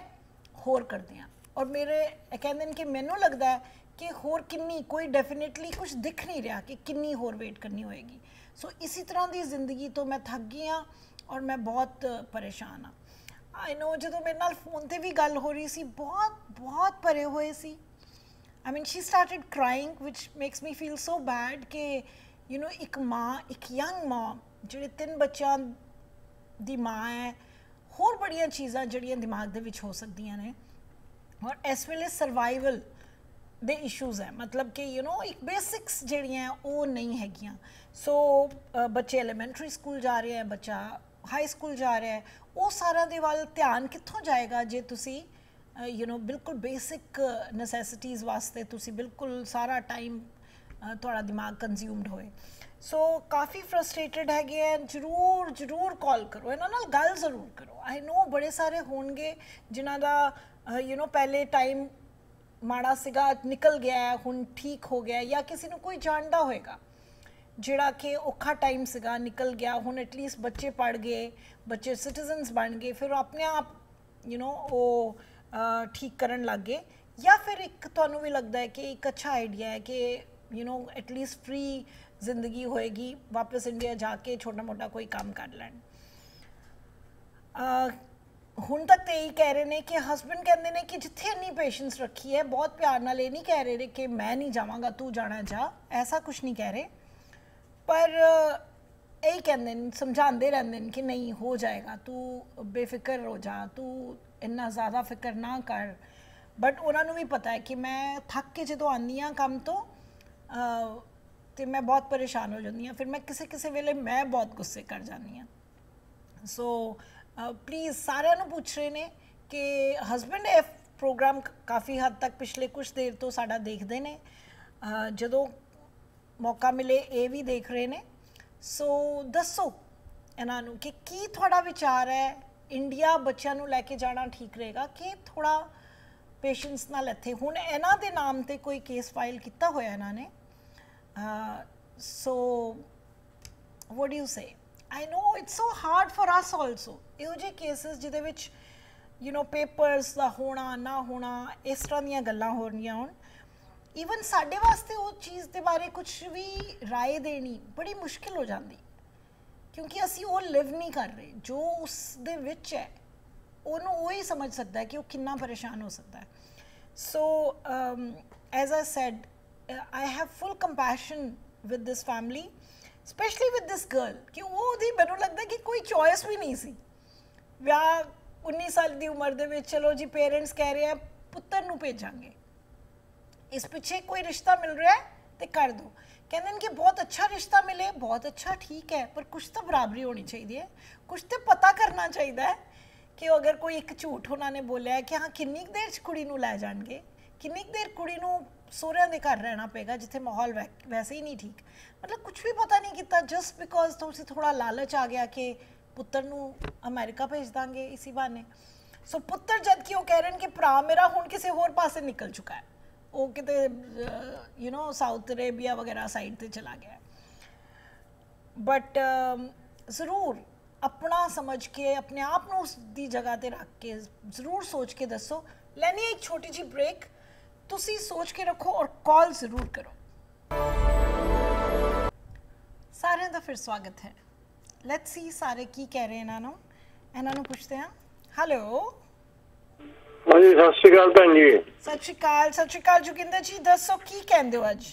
ਹੋਰ ਕਰਦੇ ਆ ਔਰ ਮੇਰੇ ਕਹਿੰਦੇ ਨੇ ਕਿ ਮੈਨੂੰ ਲੱਗਦਾ ਕਿ ਹੋਰ ਕਿੰਨੀ ਕੋਈ ਡੈਫੀਨਿਟਲੀ ਕੁਝ ਦਿਖ ਨਹੀਂ ਰਿਹਾ ਕਿ ਕਿੰਨੀ ਹੋਰ ਵੇਟ ਕਰਨੀ ਹੋਏਗੀ। ਸੋ ਇਸੇ ਤਰ੍ਹਾਂ ਦੀ ਜ਼ਿੰਦਗੀ ਤੋਂ ਮੈਂ ਥੱਕ ਗਈ ਹਾਂ ਔਰ ਮੈਂ ਬਹੁਤ ਪਰੇਸ਼ਾਨ ਹਾਂ। ਆਈ ਨੋ ਜਦੋਂ ਮੇਰੇ ਨਾਲ ਫੋਨ ਤੇ ਵੀ ਗੱਲ ਹੋ ਰਹੀ ਸੀ ਬਹੁਤ ਬਹੁਤ ਭਰੇ ਹੋਏ ਸੀ। I mean she started crying, which makes me feel so bad ਕਿ you know ਇੱਕ ਮਾਂ ਇੱਕ ਯੰਗ ਮਾਂ ਜਿਹੜੇ ਤਿੰਨ ਬੱਚਿਆਂ ਦੀ ਮਾਂ ਹੈ ਹੋਰ ਬੜੀਆਂ ਚੀਜ਼ਾਂ ਜਿਹੜੀਆਂ ਦਿਮਾਗ ਦੇ ਵਿੱਚ ਹੋ ਸਕਦੀਆਂ ਨੇ ਔਰ ਇਸ ਵੇਲੇ ਸਰਵਾਈਵਲ ਦੇ ਇਸ਼ੂਜ਼ ਹੈ ਮਤਲਬ ਕਿ ਯੂ نو ਇੱਕ ਬੇਸਿਕਸ ਜਿਹੜੀਆਂ ਹੈ, ਉਹ ਨਹੀਂ ਹੈਗੀਆਂ ਸੋ ਬੱਚੇ ਐਲੀਮੈਂਟਰੀ ਸਕੂਲ ਜਾ ਰਹੇ ਹੈ ਬੱਚਾ ਹਾਈ ਸਕੂਲ ਜਾ ਰਿਹਾ ਹੈ ਉਹ ਸਾਰਾ ਦੇ ਵੱਲ ਧਿਆਨ ਕਿੱਥੋਂ ਜਾਏਗਾ ਜੇ ਤੁਸੀਂ ਯੂ نو ਬਿਲਕੁਲ ਬੇਸਿਕ ਨੈਸੈਸਿਟੀਜ਼ ਵਾਸਤੇ ਤੁਸੀਂ ਬਿਲਕੁਲ ਸਾਰਾ ਟਾਈਮ ਤੁਹਾਡਾ ਦਿਮਾਗ ਕੰਜ਼ਿਊਮਡ ਹੋਏ ਸੋ ਕਾਫੀ ਫਰਸਟ੍ਰੇਟਡ ਹੈਗੇ ਆ ਜਰੂਰ ਜਰੂਰ ਕਾਲ ਕਰੋ ਇਹਨਾਂ ਨਾਲ ਗੱਲ ਜ਼ਰੂਰ ਕਰੋ ਆਈ ਨੋ ਬੜੇ ਸਾਰੇ ਹੋਣਗੇ ਜਿਨ੍ਹਾਂ ਦਾ ਯੂ نو ਪਹਿਲੇ ਟਾਈਮ ਮਾੜਾ ਸੀਗਾ ਨਿਕਲ ਗਿਆ ਹੈ, ਹੁਣ ਠੀਕ ਹੋ ਗਿਆ ਹੈ, ਜਾਂ ਕਿਸੇ ਨੂੰ ਕੋਈ ਜਾਣਦਾ ਹੋਏਗਾ ਜਿਹੜਾ ਕਿ ਔਖਾ ਟਾਈਮ ਸੀਗਾ ਨਿਕਲ ਗਿਆ ਹੁਣ ਐਟਲੀਸਟ ਬੱਚੇ ਪੜ ਗਏ ਬੱਚੇ ਸਿਟੀਜ਼ਨਸ ਬਣ ਗਏ ਫਿਰ ਉਹ ਆਪਣੇ ਆਪ ਯੂ نو ਉਹ ਅਹ, ਠੀਕ ਕਰਨ ਲੱਗ ਗਏ ਜਾਂ ਫਿਰ ਇੱਕ ਤੁਹਾਨੂੰ ਵੀ ਲੱਗਦਾ ਹੈ ਕਿ ਇੱਕ ਅੱਛਾ ਆਈਡੀਆ ਹੈ ਕਿ ਯੂ نو ਐਟਲੀਸਟ ਫ੍ਰੀ ਜ਼ਿੰਦਗੀ ਹੋਏਗੀ ਵਾਪਸ ਇੰਡੀਆ ਜਾ ਕੇ ਛੋਟਾ ਮੋਟਾ ਕੋਈ ਕੰਮ ਕਰ ਲੈਣ ਅਹ, ਹੁਣ ਤੱਕ ਤੇ ਇਹੀ ਕਹਿ ਰਹੇ ਨੇ ਕਿ ਹਸਬੰਡ ਕਹਿੰਦੇ ਨੇ ਕਿ ਜਿੱਥੇ ਇੰਨੀ ਪੇਸ਼ੈਂਸ ਰੱਖੀ ਹੈ ਬਹੁਤ ਪਿਆਰ ਨਾਲ ਇਹ ਨਹੀਂ ਕਹਿ ਰਹੇ ਨੇ ਕਿ ਮੈਂ ਨਹੀਂ ਜਾਵਾਂਗਾ ਤੂੰ ਜਾਣਾ ਜਾ ਐਸਾ ਕੁਝ ਨਹੀਂ ਕਹਿ ਰਹੇ ਪਰ ਇਹੀ ਕਹਿੰਦੇ ਨੇ ਸਮਝਾਉਂਦੇ ਰਹਿੰਦੇ ਨੇ ਕਿ ਨਹੀਂ ਹੋ ਜਾਏਗਾ ਤੂੰ ਬੇਫਿਕਰ ਹੋ ਜਾ ਤੂੰ ਇੰਨਾ ਜ਼ਿਆਦਾ ਫਿਕਰ ਨਾ ਕਰ ਬਟ ਉਹਨਾਂ ਨੂੰ ਵੀ ਪਤਾ ਹੈ ਕਿ ਮੈਂ ਥੱਕ ਕੇ ਜਦੋਂ ਆਉਂਦੀ ਹਾਂ ਕੰਮ ਤੋਂ ਅਹ, ਤੇ ਮੈਂ ਬਹੁਤ ਪਰੇਸ਼ਾਨ ਹੋ ਜਾਂਦੀ ਹਾਂ। ਫਿਰ ਮੈਂ ਕਿਸੇ ਕਿਸੇ ਵੇਲੇ ਮੈਂ ਬਹੁਤ ਗੁੱਸੇ ਕਰ ਜਾਂਦੀ ਹਾਂ। ਸੋ ਪਲੀਜ਼ ਸਾਰਿਆਂ ਨੂੰ ਪੁੱਛ ਰਹੇ ਨੇ ਕਿ ਹਸਬੰਡ ਇਹ ਪ੍ਰੋਗਰਾਮ ਕਾਫੀ ਹੱਦ ਤੱਕ ਪਿਛਲੇ ਕੁਝ ਦੇਰ ਤੋਂ ਸਾਡਾ ਦੇਖਦੇ ਨੇ। ਜਦੋਂ ਮੌਕਾ ਮਿਲੇ ਇਹ ਵੀ ਦੇਖ ਰਹੇ ਨੇ। ਸੋ ਦੱਸੋ ਇਹਨਾਂ ਨੂੰ ਕਿ ਕੀ ਤੁਹਾਡਾ ਵਿਚਾਰ ਹੈ? ਇੰਡੀਆ ਬੱਚਿਆਂ ਨੂੰ ਲੈ ਕੇ ਜਾਣਾ ਠੀਕ ਰਹੇਗਾ ਕਿ ਥੋੜਾ ਪੇਸ਼ੈਂਸ ਨਾਲ ਇੱਥੇ? ਹੁਣ ਇਹਨਾਂ ਦੇ ਨਾਮ ਤੇ ਕੋਈ ਕੇਸ ਫਾਈਲ ਕੀਤਾ ਹੋਇਆ ਇਹਨਾਂ ਨੇ? Uh, so what do you say? I know it's so hard for us also. ਇਹੋ ਜਿਹੇ ਕੇਸਸ ਜਿਹਦੇ ਵਿੱਚ ਯੂ نو ਪੇਪਰਸ ਦਾ ਹੋਣਾ, ਨਾ ਹੋਣਾ, ਇਸ ਤਰ੍ਹਾਂ ਦੀਆਂ ਗੱਲਾਂ ਹੋ ਰਹੀਆਂ ਹੋਣ। ਈਵਨ ਸਾਡੇ ਵਾਸਤੇ ਉਹ ਚੀਜ਼ ਦੇ ਬਾਰੇ ਕੁਝ ਵੀ ਰਾਏ ਦੇਣੀ ਬੜੀ ਮੁਸ਼ਕਿਲ ਹੋ ਜਾਂਦੀ। ਕਿਉਂਕਿ ਅਸੀਂ ਉਹ ਲਿਵ ਨਹੀਂ ਕਰ ਰਹੇ, ਜੋ ਉਸ ਦੇ ਵਿੱਚ ਹੈ, ਉਹਨੂੰ ਉਹ ਹੀ ਸਮਝ ਸਕਦਾ ਕਿ ਉਹ ਕਿੰਨਾ ਪਰੇਸ਼ਾਨ ਹੋ ਸਕਦਾ so as a said I have full compassion with this family specially with this girl ਕਿ ਉਹ ਉਹਦੀ ਮੈਨੂੰ ਲੱਗਦਾ ਕਿ ਕੋਈ ਚੋਇਸ ਵੀ ਨਹੀਂ ਸੀ ਵਿਆਹ 19 ਸਾਲ ਦੀ ਉਮਰ ਦੇ ਵਿੱਚ ਚਲੋ ਜੀ ਪੇਰੈਂਟਸ ਕਹਿ ਰਹੇ ਆ ਪੁੱਤਰ ਨੂੰ ਭੇਜਾਂਗੇ ਇਸ ਪਿੱਛੇ ਕੋਈ ਰਿਸ਼ਤਾ ਮਿਲ ਰਿਹਾ ਹੈ ਤੇ ਕਰ ਦੋ ਕਹਿੰਦੇ ਨੇ ਕਿ ਬਹੁਤ ਅੱਛਾ ਰਿਸ਼ਤਾ ਮਿਲੇ ਬਹੁਤ ਅੱਛਾ ਠੀਕ ਹੈ ਪਰ ਕੁਝ ਤਾਂ ਬਰਾਬਰੀ ਹੋਣੀ ਚਾਹੀਦੀ ਹੈ ਕੁਝ ਤੇ ਪਤਾ ਕਰਨਾ ਚਾਹੀਦਾ ਹੈ ਕਿ ਉਹ ਅਗਰ ਕੋਈ ਇੱਕ ਝੂਠ ਉਹਨਾਂ ਨੇ ਬੋਲਿਆ ਹੈ ਕਿ ਹਾਂ ਕਿੰਨੀ ਕੁ ਦੇਰ ਚ ਕੁੜੀ ਨੂੰ ਲੈ ਜਾਣਗੇ ਕਿੰਨੀ ਕੁ ਦੇਰ ਕੁੜੀ ਨੂੰ ਸਹੁਰਿਆਂ ਦੇ ਘਰ ਰਹਿਣਾ ਪਏਗਾ ਜਿੱਥੇ ਮਾਹੌਲ ਵੈ- ਵੈਸੇ ਹੀ ਨਹੀਂ ਠੀਕ ਮਤਲਬ ਕੁਝ ਵੀ ਪਤਾ ਨਹੀਂ ਕੀਤਾ ਜਸਟ ਬਿਕੋਜ਼ ਤੁਸੀਂ ਥੋੜਾ ਲਾਲਚ ਆ ਗਿਆ ਕਿ ਪੁੱਤਰ ਨੂੰ ਅਮਰੀਕਾ ਭੇਜ ਦਾਂਗੇ ਇਸੀ ਬਹਾਨੇ ਸੋ ਪੁੱਤਰ ਜਦ ਕਿ ਉਹ ਕਹਿ ਰਹੇ ਨੇ ਕਿ ਭਰਾ ਮੇਰਾ ਹੁਣ ਕਿਸੇ ਹੋਰ ਪਾਸੇ ਨਿਕਲ ਚੁੱਕਾ ਹੈ ਉਹ ਕਿਤੇ ਯੂ نو ਸਾਊਥ ਅਰੇਬੀਆ ਵਗੈਰਾ ਸਾਈਡ ਤੇ ਚਲਾ ਗਿਆ ਬਟ ਜ਼ਰੂਰ ਆਪਣਾ ਸਮਝ ਕੇ ਆਪਣੇ ਆਪ ਨੂੰ ਉਸ ਦੀ ਜਗ੍ਹਾ ਤੇ ਰੱਖ ਕੇ ਜ਼ਰੂਰ ਸੋਚ ਕੇ ਦੱਸੋ ਲੈਣੀ ਹੈ ਇੱਕ ਛੋਟੀ ਜੀ ਬ੍ਰੇਕ ਤੁਸੀਂ ਸੋਚ ਕੇ ਰੱਖੋ ਔਰ ਕਾਲ ਜ਼ਰੂਰ ਕਰੋ। ਸਾਰਿਆਂ ਦਾ ਫਿਰ ਸਵਾਗਤ ਹੈ। ਲੈਟਸ ਸੀ ਸਾਰੇ ਕੀ ਕਹਿ ਰਹੇ ਇਹਨਾਂ ਨੂੰ। ਇਹਨਾਂ ਨੂੰ ਪੁੱਛਦੇ ਹਾਂ। ਹੈਲੋ ਹਾਂਜੀ ਸਤਿ ਸ਼੍ਰੀ ਅਕਾਲ ਭੈਣ ਜੀ। ਸਤਿ ਸ਼੍ਰੀ ਅਕਾਲ ਸਤਿ ਸ਼੍ਰੀ ਅਕਾਲ ਜੋਗਿੰਦਰ ਜੀ ਦੱਸੋ ਕੀ ਕਹਿੰਦੇ ਹੋ ਅੱਜ?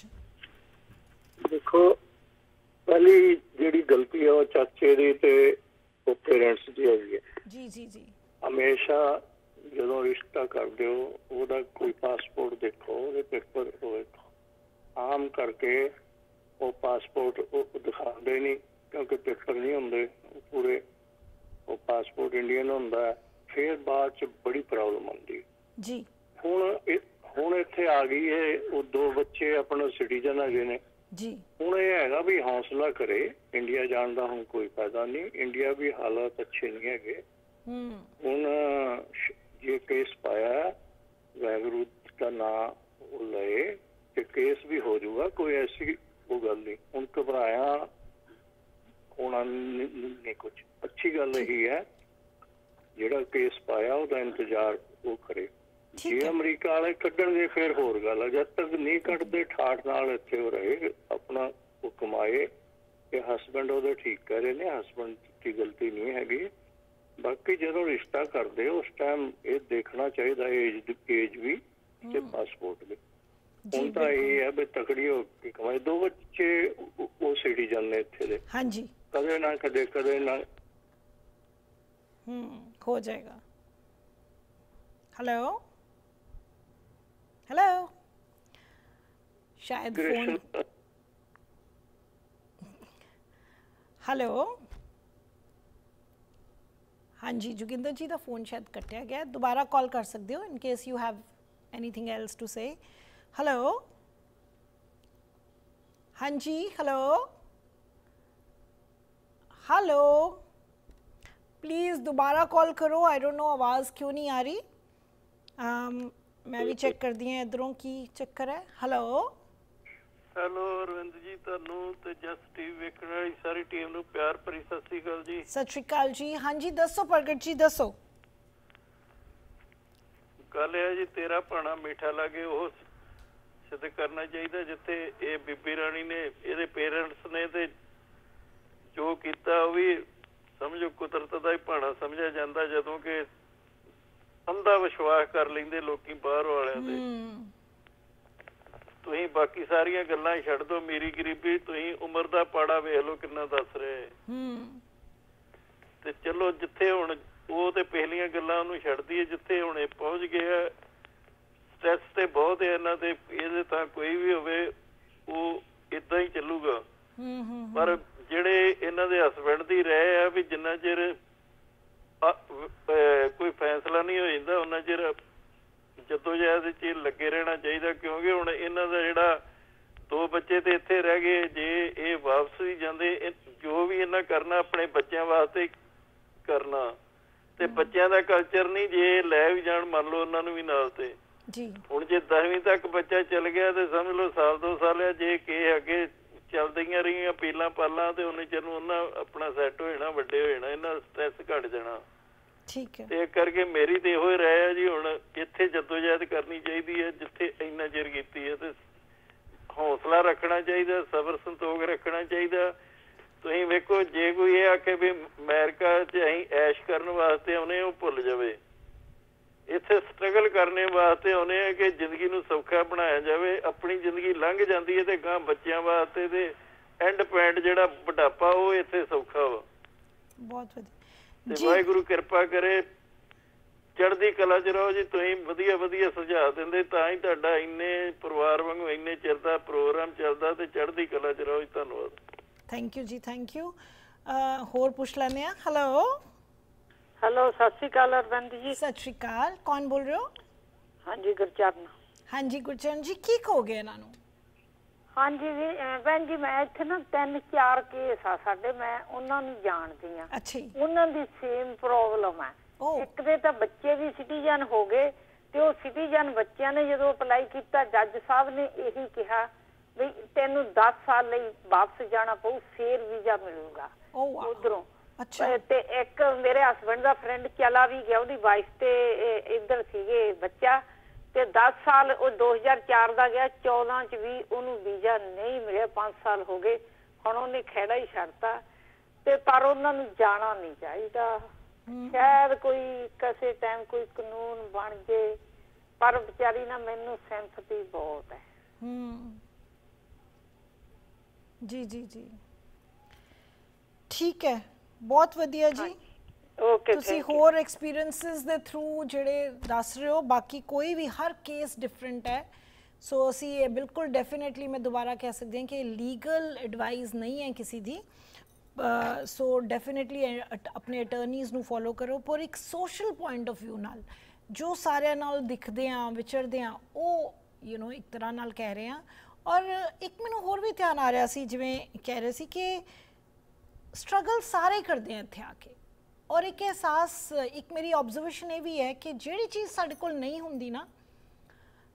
ਦੇਖੋ ਪਹਿਲੀ ਜਿਹੜੀ ਗਲਤੀ ਹੈ ਉਹ ਚਾਚੇ ਦੀ ਤੇ ਉਹ ਪੇਰੈਂਟਸ ਦੀ ਹੈਗੀ ਹੈ ਜੀ ਜੀ ਜੀ। ਹਮੇਸ਼ਾ ਜਦੋਂ ਰਿਸ਼ਤਾ ਕਰਦੇ ਹੋ ਉਹਦਾ ਦੇਖੋ ਉਹਦੇ ਪੇਪਰ ਹੋਵੇ ਆਮ ਕਰਕੇ ਉਹ ਪਾਸਪੋਰਟ ਉਹ ਦਿਖਾਉਂਦੇ ਨਹੀਂ ਕਿਉਂਕਿ ਪੇਪਰ ਨਹੀਂ ਹੁੰਦੇ ਪੂਰੇ। ਉਹ ਪਾਸਪੋਰਟ ਇੰਡੀਅਨ ਹੁੰਦਾ। ਫਿਰ ਬਾਅਦ ਚ ਬੜੀ ਪ੍ਰੋਬਲਮ ਆਉਂਦੀ ਜੀ। ਹੁਣ ਹੁਣ ਇੱਥੇ ਆ ਗਈ ਹੈ ਉਹ ਦੋ ਬੱਚੇ ਆਪਣਾ ਸਿਟੀਜ਼ਨ ਹੈਗੇ ਨੇ। ਜੀ। ਹੁਣ ਇਹ ਹੈਗਾ ਵੀ ਹੌਸਲਾ ਕਰੇ ਇੰਡੀਆ ਜਾਣ ਦਾ ਹੁਣ ਕੋਈ ਫਾਇਦਾ ਨਹੀਂ। ਇੰਡੀਆ ਵੀ ਹਾਲਾਤ ਅੱਛੇ ਨਹੀਂ ਹੈਗੇ। ਹੂੰ। ਹੁਣ ਜੇ ਕੇਸ ਪਾਇਆ ਹੈ, ਵਾਹਿਗੁਰੂ ਦਾ ਨਾਮ ਉਹ ਲਏ ਤੇ ਕੇਸ ਵੀ ਹੋ ਜਾਊਗਾ ਕੋਈ ਐਸੀ ਉਹ ਗੱਲ ਨਹੀਂ। ਹੁਣ ਘਬਰਾਇਆ ਹੋਣਾ ਨਹੀਂ ਕੁਝ ਅੱਛੀ ਗੱਲ ਇਹ ਹੈ ਜਿਹੜਾ ਕੇਸ ਪਾਇਆ ਉਹਦਾ ਇੰਤਜ਼ਾਰ ਉਹ ਕਰੇ। ਜੇ ਹੈ। ਅਮਰੀਕਾ ਵਾਲੇ ਕੱਢਣਗੇ ਫਿਰ ਹੋਰ ਗੱਲ ਹੈ ਜਦ ਤੱਕ ਨਹੀਂ ਕੱਢਦੇ ਠਾਠ ਨਾਲ ਇੱਥੇ ਉਹ ਰਹੇ ਆਪਣਾ ਉਹ ਕਮਾਏ ਤੇ ਹਸਬੰਡ ਉਹਦੇ ਠੀਕ ਕਰ ਰਹੇ ਨੇ ਹਸਬੰਡ ਦੀ ਗਲਤੀ ਨਹੀਂ ਹੈਗੀ। ਬਾਕੀ ਜਦੋਂ ਰਿਸ਼ਤਾ ਕਰਦੇ ਉਸ ਟਾਈਮ ਇਹ ਦੇਖਣਾ ਚਾਹੀਦਾ ਏਜ ਏਜ ਵੀ। ਤੇ ਪਾਸਪੋਰਟ ਜੀ ਹੁਣ ਤਾਂ ਇਹ ਹੈ ਵੀ ਤਕੜੀ ਹੋ ਕੇ ਕਮਾਏ ਦੋ ਬੱਚੇ ਉਹ- ਸਿਟੀਜ਼ਨ ਨੇ ਇੱਥੇ ਦੇ। ਹਾਂਜੀ। ਕਦੇ ਨਾ ਕਦੇ ਕਦੇ ਨਾ। ਹੂੰ ਹੋ ਜਾਏਗਾ। ਹੈਲੋ ਹੈਲੋ ਸ਼ਾਇਦ ਫੋਨ ਹੈਲੋ ਹਾਂਜੀ ਜੋਗਿੰਦਰ ਜੀ ਦਾ ਫੋਨ ਸ਼ਾਇਦ ਕੱਟਿਆ ਗਿਆ। ਦੁਬਾਰਾ ਕਾਲ ਕਰ ਸਕਦੇ ਹੋ in case you have anything else to say hello ਹਾਂਜੀ ਹੈਲੋ ਹੈਲੋ प्लीज़ दोबारा कॉल करो आई डोंट नो आवाज़ क्यों नहीं आ रही um, मैं भी चेक कर दी है इधरों की चक्कर है हेलो ਹੈਲੋ ਅਰਵਿੰਦ ਜੀ ਤੁਹਾਨੂੰ ਤੇ ਜਸ ਟੀਵੀ ਵੇਖਣ ਵਾਲੀ ਸਾਰੀ ਟੀਮ ਨੂੰ ਪਿਆਰ ਭਰੀ ਸਤਿ ਸ੍ਰੀ ਅਕਾਲ ਜੀ सत श्रीकाल जी हाँ जी दसो प्रगट जी दसो ਗੱਲ ਇਹ ਜੀ ਤੇਰਾ ਭਾਣਾ ਮਿੱਠਾ ਲਾਗੇ ਉਹ ਸਿੱਧ ਕਰਨਾ ਚਾਹੀਦਾ ਜਿੱਥੇ ਇਹ ਬੀਬੀ ਰਾਣੀ ਨੇ ਇਹਦੇ ਪੇਰੈਂਟਸ ਨੇ ਤੇ ਜੋ ਕੀਤਾ ਉਹ ਵੀ ਸਮਝੋ ਕੁਦਰਤ ਦਾ ਹੀ ਭਾਣਾ ਸਮਝਿਆ ਜਾਂਦਾ ਜਦੋਂ ਕਿ ਅੰਧਾ ਵਿਸ਼ਵਾਸ ਕਰ ਲੈਂਦੇ ਲੋਕੀ ਬਾਹਰ ਵਾਲਿਆਂ ਹੂੰ। ਤੁਸੀਂ ਬਾਕੀ ਸਾਰੀਆਂ ਗੱਲਾਂ ਛੱਡ ਦਿਓ ਮੇਰੀ ਗਰੀਬੀ ਤੁਸੀਂ ਉਮਰ ਦਾ ਪਾੜਾ ਵੇਖ ਲਓ ਕਿੰਨਾ ਦੱਸ ਰਹੇ। ਹੂੰ। ਤੇ ਚਲੋ ਜਿੱਥੇ ਹੁਣ ਉਹ ਤੇ ਪਹਿਲੀਆਂ ਗੱਲਾਂ ਉਹਨੂੰ ਛੱਡਦੀ ਹੈ ਜਿੱਥੇ ਹੁਣ ਇਹ ਪਹੁੰਚ ਗਏ ਆ ਸਟ੍ਰੈਸ ਤੇ ਬਹੁਤ ਹੈ ਇਹਨਾਂ ਤੇ ਇਹਦੇ ਤਾਂ ਕੋਈ ਵੀ ਹੋਵੇ ਉਹ ਇਦਾਂ ਹੀ ਚੱਲੂਗਾ। ਹੂੰ ਹੂੰ ਪਰ ਜਿਹੜੇ ਇਹਨਾਂ ਦੇ ਹਸਬੰਡ ਦੀ ਰਹਿ ਆ ਵੀ ਜਿੰਨਾ ਚਿਰ ਕੋਈ ਫੈਸਲਾ ਨਹੀਂ ਹੋ ਜਾਂਦਾ ਉਹਨਾਂ ਚਿਰ ਜਦੋਂ ਜਹਿਦ ਚ ਲੱਗੇ ਰਹਿਣਾ ਚਾਹੀਦਾ ਕਿਉਂਕਿ ਹੁਣ ਇਹਨਾਂ ਦਾ ਜਿਹੜਾ ਦੋ ਬੱਚੇ ਤੇ ਇੱਥੇ ਰਹਿ ਗਏ ਜੇ ਇਹ ਵਾਪਸ ਵੀ ਜਾਂਦੇ ਜੋ ਵੀ ਇਹਨਾਂ ਕਰਨਾ ਆਪਣੇ ਬੱਚਿਆਂ ਵਾਸਤੇ ਕਰਨਾ। ਤੇ ਬੱਚਿਆਂ ਦਾ ਕਲਚਰ ਨਹੀਂ ਜੇ ਲੈ ਵੀ ਜਾਣ ਮੰਨ ਲਓ ਉਹਨਾਂ ਨੂੰ ਵੀ ਨਾਲ ਤੇ। ਜੀ। ਹੁਣ ਜੇ 10ਵੀਂ ਤੱਕ ਬੱਚਾ ਚੱਲ ਗਿਆ ਤੇ ਸਮਝ ਲਓ ਸਾਲ ਦੋ ਸਾਲ ਆ ਜੇ ਕਿ ਅੱਗੇ ਚੱਲਦੀਆਂ ਰਹੀਆਂ ਪੀਲਾਂ ਪਾਲਾਂ ਤੇ ਉਹਨੇ ਚਿਰ ਨੂੰ ਉਹਨਾਂ ਆਪਣਾ ਸੈੱਟ ਹੋ ਜਾਣਾ ਵੱਡੇ ਹੋ ਜਾਣਾ ਇਹਨਾਂ ਸਟ੍ਰੈਸ ਘਟ ਜਾਣਾ। ਠੀਕ ਹੈ। ਤੇ ਕਰਕੇ ਮੇਰੀ ਤੇ ਇਹੋ ਹੀ ਰਾਏ ਆ ਜੀ ਹੁਣ ਇੱਥੇ ਜਦੋਜਹਿਦ ਕਰਨੀ ਚਾਹੀਦੀ ਹੈ ਜਿੱਥੇ ਇੰਨਾ ਚਿਰ ਕੀਤੀ ਹੈ ਤੇ ਹੌਸਲਾ ਰੱਖਣਾ ਚਾਹੀਦਾ ਸਬਰ ਸੰਤੋਖ ਰੱਖਣਾ ਚਾਹੀਦਾ। ਤੁਸੀਂ ਵੇਖੋ ਜੇ ਕੋਈ ਇਹ ਆਖੇ ਵੀ ਅਮਰੀਕਾ 'ਚ ਅਸੀਂ ਐਸ਼ ਕਰਨ ਵਾਸਤੇ ਆਉਨੇ ਉਹ ਭੁੱਲ ਜਾਵੇ। ਇੱਥੇ ਸਟਰਗਲ ਕਰਨੇ ਵਾਸਤੇ ਆਉਨੇ ਆ ਕਿ ਜ਼ਿੰਦਗੀ ਨੂੰ ਸੌਖਾ ਬਣਾਇਆ ਜਾਵੇ ਆਪਣੀ ਜ਼ਿੰਦਗੀ ਲੰਘ ਜਾਂਦੀ ਹੈ ਤੇ ਗਾਂ ਬੱਚਿਆਂ ਵਾਸਤੇ ਤੇ ਐਂਡ ਪੁਆਇੰਟ ਜਿਹੜਾ ਬੁਢਾਪਾ ਉਹ ਇੱਥੇ ਸੌਖਾ ਵਾ। ਬਹੁਤ ਵਧੀਆ। ਜੀ ਵਾਹਿਗੁਰੂ ਕਿਰਪਾ ਕਰੇ ਚੜ੍ਹਦੀ ਕਲਾ ਚ ਰਹੋ ਜੀ ਤੁਸੀਂ ਵਧੀਆ ਵਧੀਆ ਸੁਝਾਅ ਦਿੰਦੇ ਤਾਂ ਹੀ ਤੁਹਾਡਾ ਇੰਨੇ ਪਰਿਵਾਰ ਵਾਂਗੂ ਇੰਨੇ ਚਿਰ ਦਾ ਪ੍ਰੋਗਰਾਮ ਚੱਲਦਾ ਤੇ ਚੜ੍ਹਦੀ ਕਲਾ ਚ ਰਹੋ ਜੀ ਧੰਨਵਾਦ। ਥੈਂਕ ਯੂ ਜੀ ਥੈਂਕ ਯੂ ਹੋਰ ਪੁੱਛ ਲੈਂਦੇ ਆ ਹੈਲੋ ਹੈਲੋ ਸਤਿ ਸ਼੍ਰੀ ਅਕਾਲ ਅਰਵਿੰਦ ਜੀ। ਸਤਿ ਸ਼੍ਰੀ ਅਕਾਲ। ਕੌਣ ਬੋਲ ਰਹੇ ਹੋ? ਹਾਂਜੀ ਗੁਰਚਰਨ। ਹਾਂਜੀ ਗੁਰਚਰਨ ਜੀ ਕੀ ਕਹੋਗੇ ਇਹਨਾਂ ਨੂੰ? ਹਾਂਜੀ ਜੀ ਭੈਣ ਜੀ ਮੈਂ ਇੱਥੇ ਨਾ ਤਿੰਨ ਚਾਰ ਕੇਸ ਆ ਸਾਡੇ ਮੈਂ ਉਹਨਾਂ ਨੂੰ ਜਾਣਦੀ ਆ ਅੱਛਾ ਉਹਨਾਂ ਦੀ ਸੇਮ ਪ੍ਰੋਬਲਮ ਹੈ ਉਹ ਇੱਕ ਦੇ ਤਾਂ ਬੱਚੇ ਵੀ ਸਿਟੀਜ਼ਨ ਹੋ ਗਏ ਤੇ ਉਹ ਸਿਟੀਜ਼ਨ ਬੱਚਿਆਂ ਨੇ ਜਦੋਂ ਅਪਲਾਈ ਕੀਤਾ ਜੱਜ ਸਾਹਿਬ ਨੇ ਇਹੀ ਕਿਹਾ ਵੀ ਤੈਨੂੰ 10 ਸਾਲ ਲਈ ਵਾਪਸ ਜਾਣਾ ਪਊ ਫੇਰ ਵੀਜ਼ਾ ਮਿਲੂਗਾ। ਉਧਰੋਂ। ਅੱਛਾ। ਤੇ ਇੱਕ ਮੇਰੇ ਹਸਬੰਡ ਦਾ ਫਰੈਂਡ ਚਲਾ ਵੀ ਗਿਆ ਉਹਦੀ ਵਾਈਫ ਤੇ ਇੱਧਰ ਸੀਗੇ ਬੱਚਾ। ਤੇ 10 ਸਾਲ ਉਹ 2004 ਦਾ ਗਿਆ 14 ਚ ਵੀ ਉਹਨੂੰ ਵੀਜ਼ਾ ਨਹੀਂ ਮਿਲਿਆ 5 ਸਾਲ ਹੋ ਗਏ। ਹੁਣ ਉਹਨੇ ਖਹਿੜਾ ਹੀ ਛੱਡਤਾ। ਤੇ ਪਰ ਉਹਨਾਂ ਨੂੰ ਜਾਣਾ ਨਹੀਂ ਚਾਹੀਦਾ। ਸ਼ਾਇਦ ਕੋਈ ਕਿਸੇ ਟਾਈਮ ਕੋਈ ਕਾਨੂੰਨ ਬਣ ਜੇ ਪਰ ਵਿਚਾਰੀ ਨਾ ਮੈਨੂੰ ਸਿੰਪਥੀ ਬਹੁਤ ਹੈ। ਹੂੰ। ਜੀ ਜੀ ਜੀ। ਠੀਕ ਹੈ। ਬਹੁਤ ਵਧੀਆ ਜੀ। ਓਕੇ ਤੁਸੀਂ ਹੋਰ ਐਕਸਪੀਰੀਐਂਸਸ ਦੇ ਥਰੂ ਜਿਹੜੇ ਦੱਸ ਰਹੇ ਹੋ ਬਾਕੀ ਕੋਈ ਵੀ ਹਰ ਕੇਸ ਡਿਫਰੈਂਟ ਹੈ। ਸੋ ਅਸੀਂ ਇਹ ਬਿਲਕੁਲ ਡੈਫੀਨਿਟਲੀ ਮੈਂ ਦੁਬਾਰਾ ਕਹਿ ਸਕਦੀ ਹਾਂ ਕਿ ਲੀਗਲ ਐਡਵਾਈਸ ਨਹੀਂ ਹੈ ਕਿਸੇ ਦੀ। ਸੋ ਡੈਫੀਨਿਟਲੀ ਆਪਣੇ ਅਟਰਨੀਜ਼ ਨੂੰ ਫੋਲੋ ਕਰੋ। ਪਰ ਇੱਕ ਸੋਸ਼ਲ ਪੁਆਇੰਟ ਆਫ View ਨਾਲ ਜੋ ਸਾਰਿਆਂ ਨਾਲ ਦਿਖਦੇ ਆ ਵਿਚਰਦੇ ਆ ਉਹ ਯੂ نو ਇੱਕ ਤਰ੍ਹਾਂ ਨਾਲ ਕਹਿ ਰਹੇ ਆ ਔਰ ਇੱਕ ਮੈਨੂੰ ਹੋਰ ਵੀ ਧਿਆਨ ਆ ਰਿਹਾ ਸੀ, ਜਿਵੇਂ ਕਹਿ ਰਹੇ ਸੀ ਕਿ ਸਟਰਗਲ ਸਾਰੇ ਕਰਦੇ ਆ ਇੱਥੇ ਆ ਕੇ। ਔਰ ਇੱਕ ਅਹਿਸਾਸ, ਇੱਕ ਮੇਰੀ ਆਬਜ਼ਰਵੇਸ਼ਨ ਇਹ ਵੀ ਹੈ ਕਿ ਜਿਹੜੀ ਚੀਜ਼ ਸਾਡੇ ਕੋਲ ਨਹੀਂ ਹੁੰਦੀ ਨਾ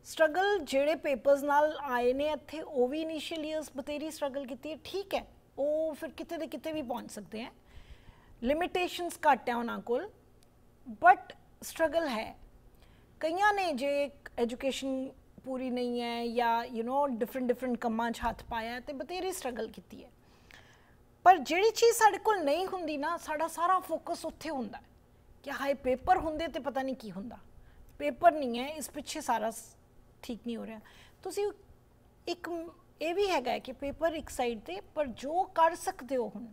ਸਟਰਗਲ ਜਿਹੜੇ ਪੇਪਰਸ ਨਾਲ ਆਏ ਨੇ ਇੱਥੇ, ਉਹ ਵੀ ਇਨੀਸ਼ੀਅਲ ਇਅਰਸ ਬਤੇਰੀ ਸਟਰਗਲ ਕੀਤੀ ਹੈ, ਠੀਕ ਹੈ, ਉਹ ਫਿਰ ਕਿਤੇ ਦੇ ਕਿਤੇ ਵੀ ਪਹੁੰਚ ਸਕਦੇ ਆ ਲਿਮਿਟੇਸ਼ਨਸ ਘੱਟ ਹੈ ਉਹਨਾਂ ਕੋਲ ਬਟ ਸਟਰਗਲ ਹੈ। ਕਈਆਂ ਨੇ ਜੇ ਐਜੂਕੇਸ਼ਨ ਪੂਰੀ ਨਹੀਂ ਹੈ ਜਾਂ ਯੂ نو ਡਿਫਰੈਂਟ ਡਿਫਰੈਂਟ ਕੰਮਾਂ 'ਚ ਹੱਥ ਪਾਇਆ ਤੇ ਬਤੇਰੀ ਸਟਰਗਲ ਕੀਤੀ ਹੈ। ਪਰ ਜਿਹੜੀ ਚੀਜ਼ ਸਾਡੇ ਕੋਲ ਨਹੀਂ ਹੁੰਦੀ ਨਾ, ਸਾਡਾ ਸਾਰਾ ਫੋਕਸ ਉੱਥੇ ਹੁੰਦਾ ਕਿ ਹਾਏ ਪੇਪਰ ਹੁੰਦੇ ਤੇ ਪਤਾ ਨਹੀਂ ਕੀ ਹੁੰਦਾ। ਪੇਪਰ ਨਹੀਂ ਹੈ, ਇਸ ਪਿੱਛੇ ਸਾਰਾ ਠੀਕ ਨਹੀਂ ਹੋ ਰਿਹਾ। ਤੁਸੀਂ ਇੱਕ ਇਹ ਵੀ ਹੈਗਾ ਕਿ ਪੇਪਰ ਇੱਕ ਸਾਈਡ ਤੇ, ਪਰ ਜੋ ਕਰ ਸਕਦੇ ਹੋ ਹੁਣ,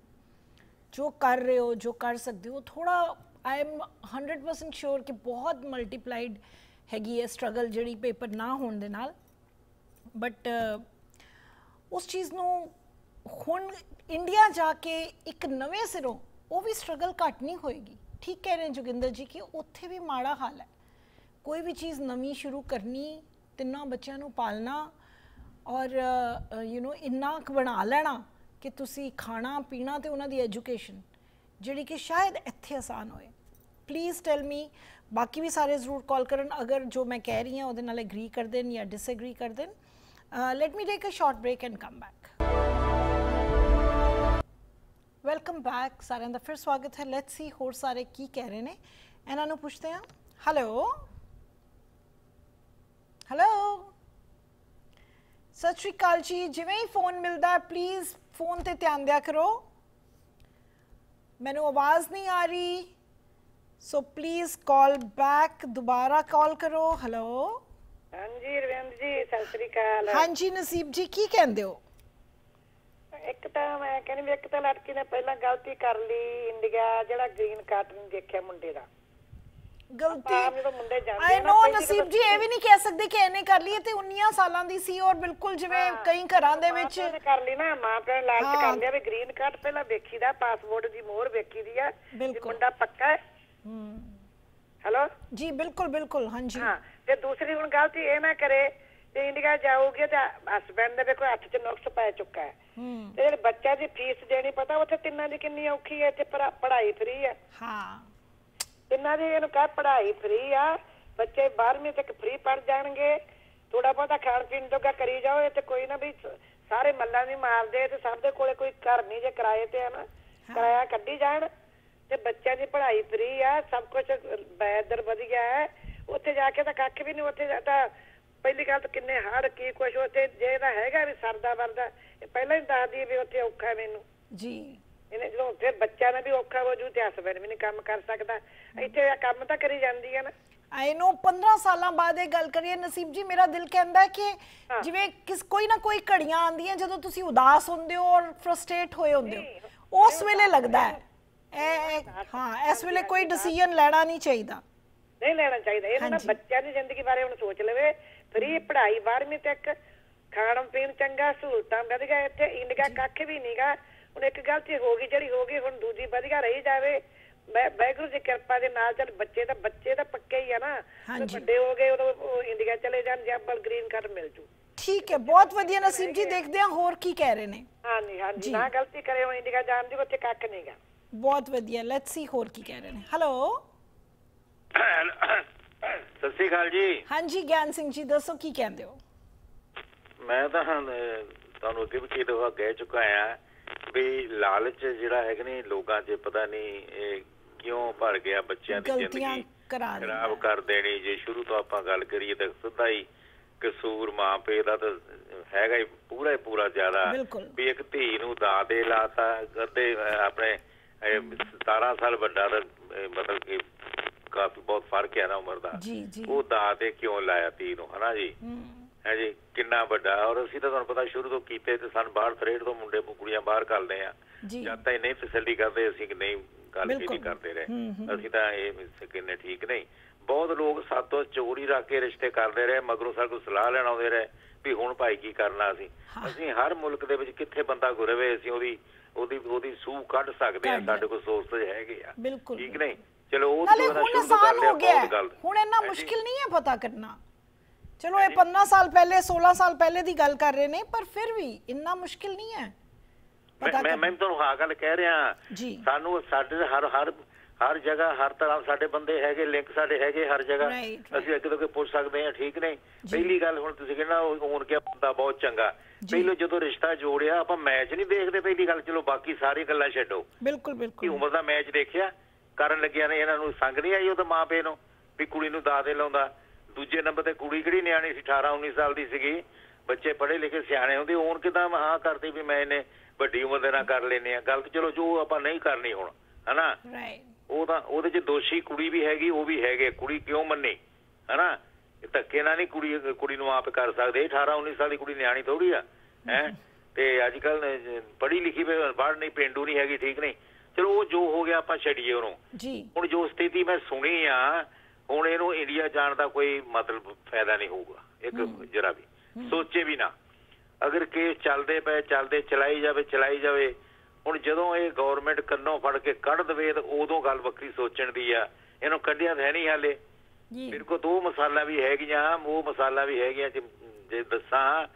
ਜੋ ਕਰ ਰਹੇ ਹੋ, ਜੋ ਕਰ ਸਕਦੇ ਹੋ ਥੋੜਾ ਆਈ ਐਮ 100% ਸ਼ੋਰ ਕਿ ਬਹੁਤ ਮਲਟੀਪਲਾਈਡ ਹੈਗੀ ਹੈ ਸਟਰਗਲ ਜਿਹੜੀ ਪੇਪਰ ਨਾ ਹੋਣ ਦੇ ਨਾਲ। ਬਟ ਉਸ ਚੀਜ਼ ਨੂੰ ਹੁਣ ਇੰਡੀਆ ਜਾ ਕੇ ਇੱਕ ਨਵੇਂ ਸਿਰੋਂ ਉਹ ਵੀ ਸਟਰਗਲ ਘੱਟ ਨਹੀਂ ਹੋਏਗੀ। ਠੀਕ ਕਹਿ ਰਹੇ ਜੋਗਿੰਦਰ ਜੀ ਕਿ ਉੱਥੇ ਵੀ ਮਾੜਾ ਹਾਲ ਹੈ। ਕੋਈ ਵੀ ਚੀਜ਼ ਨਵੀਂ ਸ਼ੁਰੂ ਕਰਨੀ, ਤਿੰਨਾਂ ਬੱਚਿਆਂ ਨੂੰ ਪਾਲਣਾ ਔਰ ਯੂ نو ਇੰਨਾ ਕੁ ਬਣਾ ਲੈਣਾ ਕਿ ਤੁਸੀਂ ਖਾਣਾ, ਪੀਣਾ ਤੇ ਉਹਨਾਂ ਦੀ ਐਜੂਕੇਸ਼ਨ ਜਿਹੜੀ ਕਿ ਸ਼ਾਇਦ ਇੱਥੇ ਆਸਾਨ ਹੋਏ। ਪਲੀਜ਼ ਟੈਲ ਮੀ ਬਾਕੀ ਵੀ ਸਾਰੇ ਜ਼ਰੂਰ ਕਾਲ ਕਰਨ। ਅਗਰ ਜੋ ਮੈਂ ਕਹਿ ਰਹੀ ਹਾਂ, ਉਹਦੇ ਨਾਲ ਐਗਰੀ ਕਰ ਦੇਣ ਜਾਂ ਡਿਸਐਗਰੀ ਕਰਦੇ ਨੇ let me take a short break and come back welcome back ਸਾਰਿਆਂ ਦਾ, ਫਿਰ ਸਵਾਗਤ ਹੈ। ਲੈਟਸ ਸੀ ਹੋਰ ਸਾਰੇ ਕੀ ਕਹਿ ਰਹੇ ਨੇ। ਇਹਨਾਂ ਨੂੰ ਪੁੱਛਦੇ ਹਾਂ। ਹੈਲੋ ਹੈਲੋ ਸਤਿ ਸ਼੍ਰੀ ਅਕਾਲ ਜੀ। ਜਿਵੇਂ ਹੀ ਫੋਨ ਮਿਲਦਾ ਪਲੀਜ਼ ਫੋਨ ਤੇ ਧਿਆਨ ਦਿਆ ਕਰੋ। ਮੈਨੂੰ ਆਵਾਜ਼ ਨਹੀਂ ਆ ਰਹੀ। ਸੋ ਪਲੀਜ਼ ਕਾਲ ਬੈਕ ਦੁਬਾਰਾ ਕਾਲ ਕਰੋ ਹੈਲੋ ਹਾਂਜੀ ਰਵਿੰਦਰ ਜੀ ਸਤਿ ਸ੍ਰੀ ਅਕਾਲ ਹਾਂਜੀ ਨਸੀਬ ਜੀ ਕੀ ਕਹਿੰਦੇ ਹੋ ਇੱਕ ਤਾਂ ਮੈਂ ਕਹਿੰਦੀ ਵੀ ਇੱਕ ਤਾਂ ਲੜਕੀ ਨੇ ਪਹਿਲਾਂ ਗਲਤੀ ਕਰ ਲਈ ਇੰਡੀਆ ਜਿਹੜਾ ਗ੍ਰੀਨ ਕਾਰਡ ਨਹੀਂ ਦੇਖਿਆ ਮੁੰਡੇ ਦਾ। ਗਲਤੀ? ਆਈ ਆ ਨਾ, ਨਸੀਬ ਜੀ ਇਹ ਵੀ ਨਹੀਂ ਕਹਿ ਸਕਦੇ ਕਿ ਇਹਨੇ ਕਰ ਲਈ ਤੇ 19 ਸਾਲਾਂ ਦੀ ਸੀ ਔਰ ਬਿਲਕੁਲ ਜਿਵੇਂ ਕਈ ਘਰਾਂ ਦੇ ਵਿੱਚ ਕਰ ਲਈ ਨਾ ਮਾਂ ਪਿਓ ਲਾਲਚ ਹਾਂ। ਕਰ ਲਿਆ ਵੀ ਗ੍ਰੀਨ ਕਾਰਡ ਪਹਿਲਾਂ ਵੇਖੀਦਾ ਪਾਸਪੋਰਟ ਦੀ ਮੋਹਰ ਵੇਖੀਦੀ ਆ ਬਿਲਕੁਲ। ਮੁੰਡਾ ਪੱਕਾ ਹੈ। ਜੀ ਬਿਲਕੁਲ ਬਿਲਕੁਲ ਹਾਂਜੀ। ਹਾਂ ਤੇ ਦੂਸਰੀ ਹੁਣ ਗਲਤੀ ਇਹ ਨਾ ਕਰੇ ਤੇ ਇੰਡੀਆ ਜਾਊਗੀ ਤੇ ਹਸਬੰਡ ਦੇ ਵੇਖੋ ਹੱਥ 'ਚ ਨੁਕਸ ਪੈ ਚੁੱਕਾ ਹੈ। ਹੂੰ। ਤੇ ਜਿਹੜੇ ਬੱਚਾ ਦੀ ਫੀਸ ਦੇਣੀ ਪਤਾ ਉੱਥੇ ਤਿੰਨਾਂ ਦੀ ਕਿੰਨੀ ਔਖੀ ਹੈ ਪੜ੍ਹਾ- ਪੜ੍ਹਾਈ ਫ੍ਰੀ ਹੈ। ਹਾਂ। ਤਿੰਨਾਂ ਦੀ ਇਹਨੂੰ ਕਹ ਪੜ੍ਹਾਈ ਫ੍ਰੀ ਆ ਬੱਚੇ 12ਵੀਂ ਤੱਕ ਫ੍ਰੀ ਪੜ ਜਾਣਗੇ ਥੋੜਾ ਬਹੁਤਾ ਖਾਣ ਪੀਣ ਜੋਗਾ ਕਰੀ ਜਾਓ ਇਹ ਤੇ ਕੋਈ ਨਾ ਵੀ ਸਾਰੇ ਮੱਲਾਂ ਨਹੀਂ ਮਾਰਦੇ ਤੇ ਸਭ ਦੇ ਕੋਲੇ ਕੋਈ ਘਰ ਨਹੀਂ ਜੇ ਕਿਰਾਏ ਤੇ ਆ ਨਾ ਕਿਰਾਇਆ ਕੱਢੀ ਜਾਣ। ਤੇ ਬੱਚਿਆਂ ਦੀ ਪੜ੍ਹਾਈ ਫ੍ਰੀ ਆ ਸਭ ਕੁਝ ਬੈਦਰ ਵਧੀਆ ਹੈ। ਉੱਥੇ ਜਾ ਕੇ ਤਾਂ ਕੱਖ ਵੀ ਨਹੀਂ ਉੱਥੇ ਤਾਂ ਪਹਿਲੀ ਗੱਲ ਤਾਂ ਕਿੰਨੇ ਹੜ ਕੀ ਕੁਛ ਉੱਥੇ ਜੇ ਇਹਦਾ ਹੈਗਾ ਵੀ ਸਰਦਾ ਵਰਦਾ ਇਹ ਪਹਿਲਾਂ ਹੀ ਦੱਸਦੀ ਵੀ ਉੱਥੇ ਔਖਾ ਮੈਨੂੰ। ਜੀ। ਇਹਨੇ ਜਦੋਂ ਫਿਰ ਬੱਚਿਆਂ ਨੇ ਵੀ ਔਖਾ ਹੋ ਜੂ ਤੇ ਹਸਬੰਡ ਵੀ ਨਹੀਂ ਕੰਮ ਕਰ ਸਕਦਾ। ਇੱਥੇ ਇਹ ਕੰਮ ਤਾਂ ਕਰੀ ਜਾਂਦੀ ਹੈ ਨਾ। ਆਈ ਨੋ 15 ਸਾਲਾਂ ਬਾਅਦ ਇਹ ਗੱਲ ਕਰੀਏ ਨਸੀਬ ਜੀ ਮੇਰਾ ਦਿਲ ਕਹਿੰਦਾ ਕਿ ਜਿਵੇਂ ਕਿਸ ਕੋਈ ਨਾ ਕੋਈ ਘੜੀਆਂ ਆਉਂਦੀਆਂ ਜਦੋਂ ਤੁਸੀਂ ਉਦਾਸ ਹੁੰਦੇ ਹੋ ਔਰ ਫਰਸਟ੍ਰੇਟ ਹੋਏ ਹੁੰਦੇ ਹੋ। ਉਸ ਵੇਲੇ ਲੱਗਦਾ ਹੈ। ਹਾਂ ਇਸ ਵੇਲੇ ਕੋਈ ਡਿਸੀਜਨ ਲੈਣਾ ਨਹੀਂ ਚਾਹੀਦਾ। ਨਹੀਂ ਲੈਣਾ ਚਾਹੀਦਾ। ਇਹ ਨਾ ਹਾਂਜੀ। ਬੱਚਿਆਂ ਦੀ ਜ਼ਿੰਦਗੀ ਬਾਰੇ ਹੁਣ ਸੋਚ ਲਵੇ। ਫਰੀ ਪੜ੍ਹਾਈ 12ਵੀਂ ਤੱਕ ਖਾਣ ਪੀਣ ਚੰਗਾ ਸਹੂਲਤਾਂ ਵਧੀਆ। ਇੱਥੇ ਇੰਡੀਆ ਕੱਖ ਵੀ ਨਹੀਂਗਾ ਹੁਣ ਇੱਕ ਗਲਤੀ ਹੋ ਗਈ ਜਿਹੜੀ ਹੋ ਗਈ ਹੁਣ ਦੂਜੀ ਵਧੀਆ ਰਹੀ ਜਾਵੇ। ਮੈਂ ਵਾਹਿਗੁਰੂ ਦੀ ਕਿਰਪਾ ਦੇ ਨਾਲ ਚੱਲ ਬੱਚੇ ਤਾਂ ਬੱਚੇ ਤਾਂ ਪੱਕੇ ਹੀ ਆ ਨਾ। ਤੇ ਹਾਂਜੀ। ਵੱਡੇ ਹੋ ਗਏ ਉਦੋਂ ਉਹ ਇੰਡੀਆ ਚਲੇ ਜਾਣ ਜਾਂ ਬਲ ਗ੍ਰੀਨ ਕਾਰਡ ਮਿਲ ਜੂ। ਠੀਕ ਹੈ ਬਹੁਤ ਵਧੀਆ ਨਸੀਬ ਜੀ ਦੇਖਦੇ ਹਾਂ ਹੋਰ ਕੀ ਕਹਿ ਰਹੇ ਨੇ। ਹਾਂਜੀ ਹਾਂਜੀ। ਜੀ। ਨਾ ਗਲਤੀ ਕਰੇ ਹੁਣ ਇੰਡੀਆ ਜਾਣ ਦੀ ਉੱਥੇ ਕੱਖ ਨਹੀਂਗਾ ਬਹੁਤ ਵਧੀਆ ਲੈਟਸ ਸੀ ਹੋਰ ਕੀ ਕਹਿ ਰਹੇ ਨੇ। ਹੈਲੋ ਸਤਿ ਸ੍ਰੀ ਅਕਾਲ ਜੀ। ਹਾਂਜੀ ਗਿਆਨ ਸਿੰਘ ਜੀ ਦੱਸੋ ਕੀ ਕਹਿੰਦੇ ਹੋ? ਮੈਂ ਤਾਂ ਤੁਹਾਨੂੰ ਅੱਗੇ ਵੀ ਕਈ ਦਫਾ ਕਹਿ ਚੁੱਕਾ ਆ ਵੀ ਲਾਲਚ ਜਿਹੜਾ ਹੈਗਾ ਨਹੀਂ ਲੋਕਾਂ 'ਚ ਪਤਾ ਨਹੀਂ ਇਹ ਕਿਉਂ ਭਰ ਗਿਆ ਬੱਚਿਆਂ ਦੀ ਜ਼ਿੰਦਗੀ। ਦਿੰਦਾ ਖਰਾਬ ਕਰ ਦੇਣੀ ਜੇ ਸ਼ੁਰੂ ਤੋਂ ਆਪਾਂ ਗੱਲ ਕਰੀਏ ਤਾਂ ਸਿੱਧਾ ਹੀ ਕਸੂਰ ਮਾਂ ਪਿਓ ਦਾ ਤਾਂ ਹੈਗਾ ਹੀ ਪੂਰਾ ਹੀ ਪੂਰਾ ਜ਼ਿਆਦਾ। ਵੀ ਇੱਕ ਧੀ ਨੂੰ ਦਾਅ ਦੇ ਲਾਤਾ ਕਦੇ ਆਪਣੇ 17 ਸਾਲ ਵੱਡਾ ਤਾਂ ਇਹ ਮਤਲਬ ਕਿ ਕਾਫੀ ਬਹੁਤ ਫ਼ਰਕ ਹੈ ਨਾ ਉਮਰ ਦਾ। ਜੀ ਜੀ। ਉਹ ਦਾਅ ਤੇ ਕਿਉਂ ਲਾਇਆ ਧੀ ਨੂੰ ਹਨਾ ਜੀ? ਹੈ। ਜੀ ਕਿੰਨਾ ਵੱਡਾ। ਔਰ ਅਸੀਂ ਤਾਂ ਤੁਹਾਨੂੰ ਪਤਾ ਸ਼ੁਰੂ ਤੋਂ ਕੀਤੇ ਤੇ ਸਾਨੂੰ ਬਾਹਰ ਫਰੇਡ ਤੋਂ ਮੁੰਡੇ ਕੁੜੀਆਂ ਬਾਹਰ ਕਰਦੇ ਆ। ਜੀ। ਜਦ ਤਾਈਂ ਨਹੀਂ ਤਸੱਲੀ ਕਰਦੇ ਅਸੀਂ ਕਿ ਨਹੀਂ ਗੱਲ ਵੀ। ਨਹੀਂ ਕਰਦੇ ਰਹੇ। ਅਸੀਂ ਤਾਂ ਇਹ ਕਿੰਨੇ ਠੀਕ ਨਹੀਂ। ਬਹੁਤ ਲੋਕ ਸਾਤੋਂ ਚੋਰੀ ਰੱਖ ਕੇ ਰਿਸ਼ਤੇ ਕਰਦੇ ਰਹੇ ਮਗਰੋਂ ਸਾਡੇ ਕੋਲ ਸਲਾਹ ਲੈਣ ਆਉਂਦੇ ਰਹੇ ਵੀ ਹੁਣ ਭਾਈ ਕੀ ਕਰਨਾ ਅਸੀਂ। ਅਸੀਂ ਹਰ ਮੁਲਕ ਦੇ ਵਿੱਚ ਕਿੱਥੇ ਬੰਦਾ ਗੁਰਵੇ ਅਸੀਂ ਉਹਦੀ ਉਹਦੀ ਉਹਦੀ ਸੂਹ ਕੱਢ ਸਕਦੇ ਆ ਸਾਡੇ ਕੋਲ ਸੋਰਸਸ ਹੈਗੇ ਆ। ਬਿਲਕੁਲ। ਠੀਕ ਨਹੀਂ? ਚਲੋ ਉਹ ਤੋਂ ਹੁਣ ਆਸਾਨ ਹੋ ਗਿਆ। ਹੁਣ ਇੰਨਾ। ਮੁਸ਼ਕਿਲ ਨਹੀਂ ਹੈ ਪਤਾ ਕਰਨਾ। ਚਲੋ ਇਹ 15 ਸਾਲ ਪਹਿਲੇ 16 ਸਾਲ ਪਹਿਲੇ ਦੀ ਗੱਲ ਕਰ ਰਹੇ ਨੇ ਪਰ ਫਿਰ ਵੀ ਇੰਨਾ ਮੁਸ਼ਕਿਲ ਨਹੀਂ ਹੈ। ਮੈਂ ਮੈਂ ਤੁਹਾਨੂੰ ਹਾਂ ਗੱਲ ਕਹਿ ਰਿਹਾ। ਸਾਨੂੰ ਸਾਡੇ ਹਰ ਹਰ ਹਰ ਜਗ੍ਹਾ ਹਰ ਤਰ੍ਹਾਂ ਸਾਡੇ ਬੰਦੇ ਹੈਗੇ ਲਿੰਕ ਸਾਡੇ ਹੈਗੇ ਹਰ ਜਗ੍ਹਾ. ਅਸੀਂ ਅੱਗੇ ਤੋਂ ਅੱਗੇ ਪੁੱਛ ਸਕਦੇ ਹਾਂ ਠੀਕ ਨਹੀਂ? ਪਹਿਲੀ ਗੱਲ ਹੁਣ ਤੁਸੀਂ ਕਹਿੰਦਾ ਹੋਣ ਕੇ ਬੰਦਾ ਬਹੁਤ ਚੰਗਾ। ਪਹਿਲਾਂ ਜਦੋਂ ਰਿਸ਼ਤਾ ਜੋੜਿਆ ਆਪਾਂ ਮੈਚ ਨਹੀਂ ਦੇਖਦੇ ਪਹਿਲੀ ਗੱਲ ਚਲੋ ਬਾਕੀ ਸਾਰੀ ਗੱਲਾਂ ਛੱਡੋ। ਬਿਲਕੁਲ ਕੀ ਬਿਲਕੁਲ ਉਮਰ ਦਾ ਮੈਚ ਦੇਖਿਆ ਕਰਨ ਲੱਗਿਆ ਨੇ ਇਹਨਾਂ ਨੂੰ ਸੰਗ ਨਹੀਂ ਆਈ ਉਹਦੇ ਮਾਪੇ ਨੂੰ ਵੀ ਕੁੜੀ ਨੂੰ ਦਾਦੇ ਲਾਉਂਦਾ। ਦੂਜੇ ਨੰਬਰ ਤੇ ਕੁੜੀ ਕਿਹੜੀ ਨਿਆਣੀ ਸੀ 18 19 ਸਾਲ ਦੀ ਸੀਗੀ। ਬੱਚੇ ਪੜ੍ਹੇ ਲਿਖੇ ਸਿਆਣੇ ਹੁੰਦੇ ਹੁਣ ਕਿਦਾਂ ਹਾਂ ਕਰਦੇ ਵੀ ਮੈਂ ਇਹਨੇ ਵੱਡੀ ਉਮਰ ਦੇ ਨਾਲ ਕਰ ਲੈਨੇ ਆ ਗੱਲ ਤਾਂ ਚਲੋ ਜੋ ਆਪਾਂ ਨਹੀਂ ਕਰਨੀ ਹੁਣ ਹਨਾ? ਰਾਈਟ ਉਹ ਤਾਂ ਉਹਦੇ 'ਚ ਦੋਸ਼ੀ ਕੁੜੀ ਵੀ ਹੈਗੀ ਉਹ ਵੀ ਹੈਗੇ ਕੁੜੀ ਕਿਉਂ ਮੰਨੀ ਹਨਾ? ਧੱਕੇ ਨਾਲ ਨਹੀਂ ਕੁੜੀ ਕੁੜੀ ਨੂੰ ਆਪ ਕਰ ਸਕਦੇ। 18 19 ਸਾਲ ਦੀ ਕੁੜੀ ਨਿਆਣੀ ਥੋੜੀ ਆ ਹੈ? ਤੇ ਅੱਜ ਕੱਲ ਪੜ੍ਹੀ ਲਿਖੀ ਵੀ ਬਾਹਰ ਨਹੀਂ ਪਿੰਡੂ ਨਹੀਂ ਹੈਗੀ ਠੀਕ ਨਹੀਂ। ਚਲੋ ਉਹ ਜੋ ਹੋ ਗਿਆ ਆਪਾਂ ਛੱਡੀਏ ਉਹਨੂੰ। ਜੀ। ਹੁਣ ਜੋ ਸਥਿਤੀ ਮੈਂ ਸੁਣੀ ਆ ਹੁਣ ਇਹਨੂੰ ਇੰਡੀਆ ਜਾਣ ਦਾ ਕੋਈ ਮਤਲਬ ਫਾਇਦਾ ਨਹੀਂ ਹੋਊਗਾ ਇੱਕ ਜਰਾ ਵੀ। ਸੋਚੇ ਵੀ ਨਾ। ਅਗਰ ਕੇਸ ਚੱਲਦੇ ਪਏ ਚੱਲਦੇ ਚਲਾਈ ਜਾਵੇ ਚਲਾਈ ਜਾਵੇ ਹੁਣ ਜਦੋਂ ਇਹ ਗਵਰਨਮੈਂਟ ਕੰਨੋਂ ਫੜ ਕੇ ਕੱਢ ਦਵੇ ਤਾਂ ਉਦੋਂ ਗੱਲ ਵੱਖਰੀ ਸੋਚਣ ਦੀ ਆ। ਇਹਨੂੰ ਕੱਢਿਆ ਤਾਂ ਹੈ ਨਹੀਂ ਹਾਲੇ। ਮੇਰੇ ਕੋਲ ਦੋ ਮਸਾਲਾ ਵੀ ਹੈਗੀਆਂ ਉਹ ਮਸਾਲਾ ਵੀ ਹੈਗੀਆਂ ਜੇ ਜੇ ਦੱਸਾਂ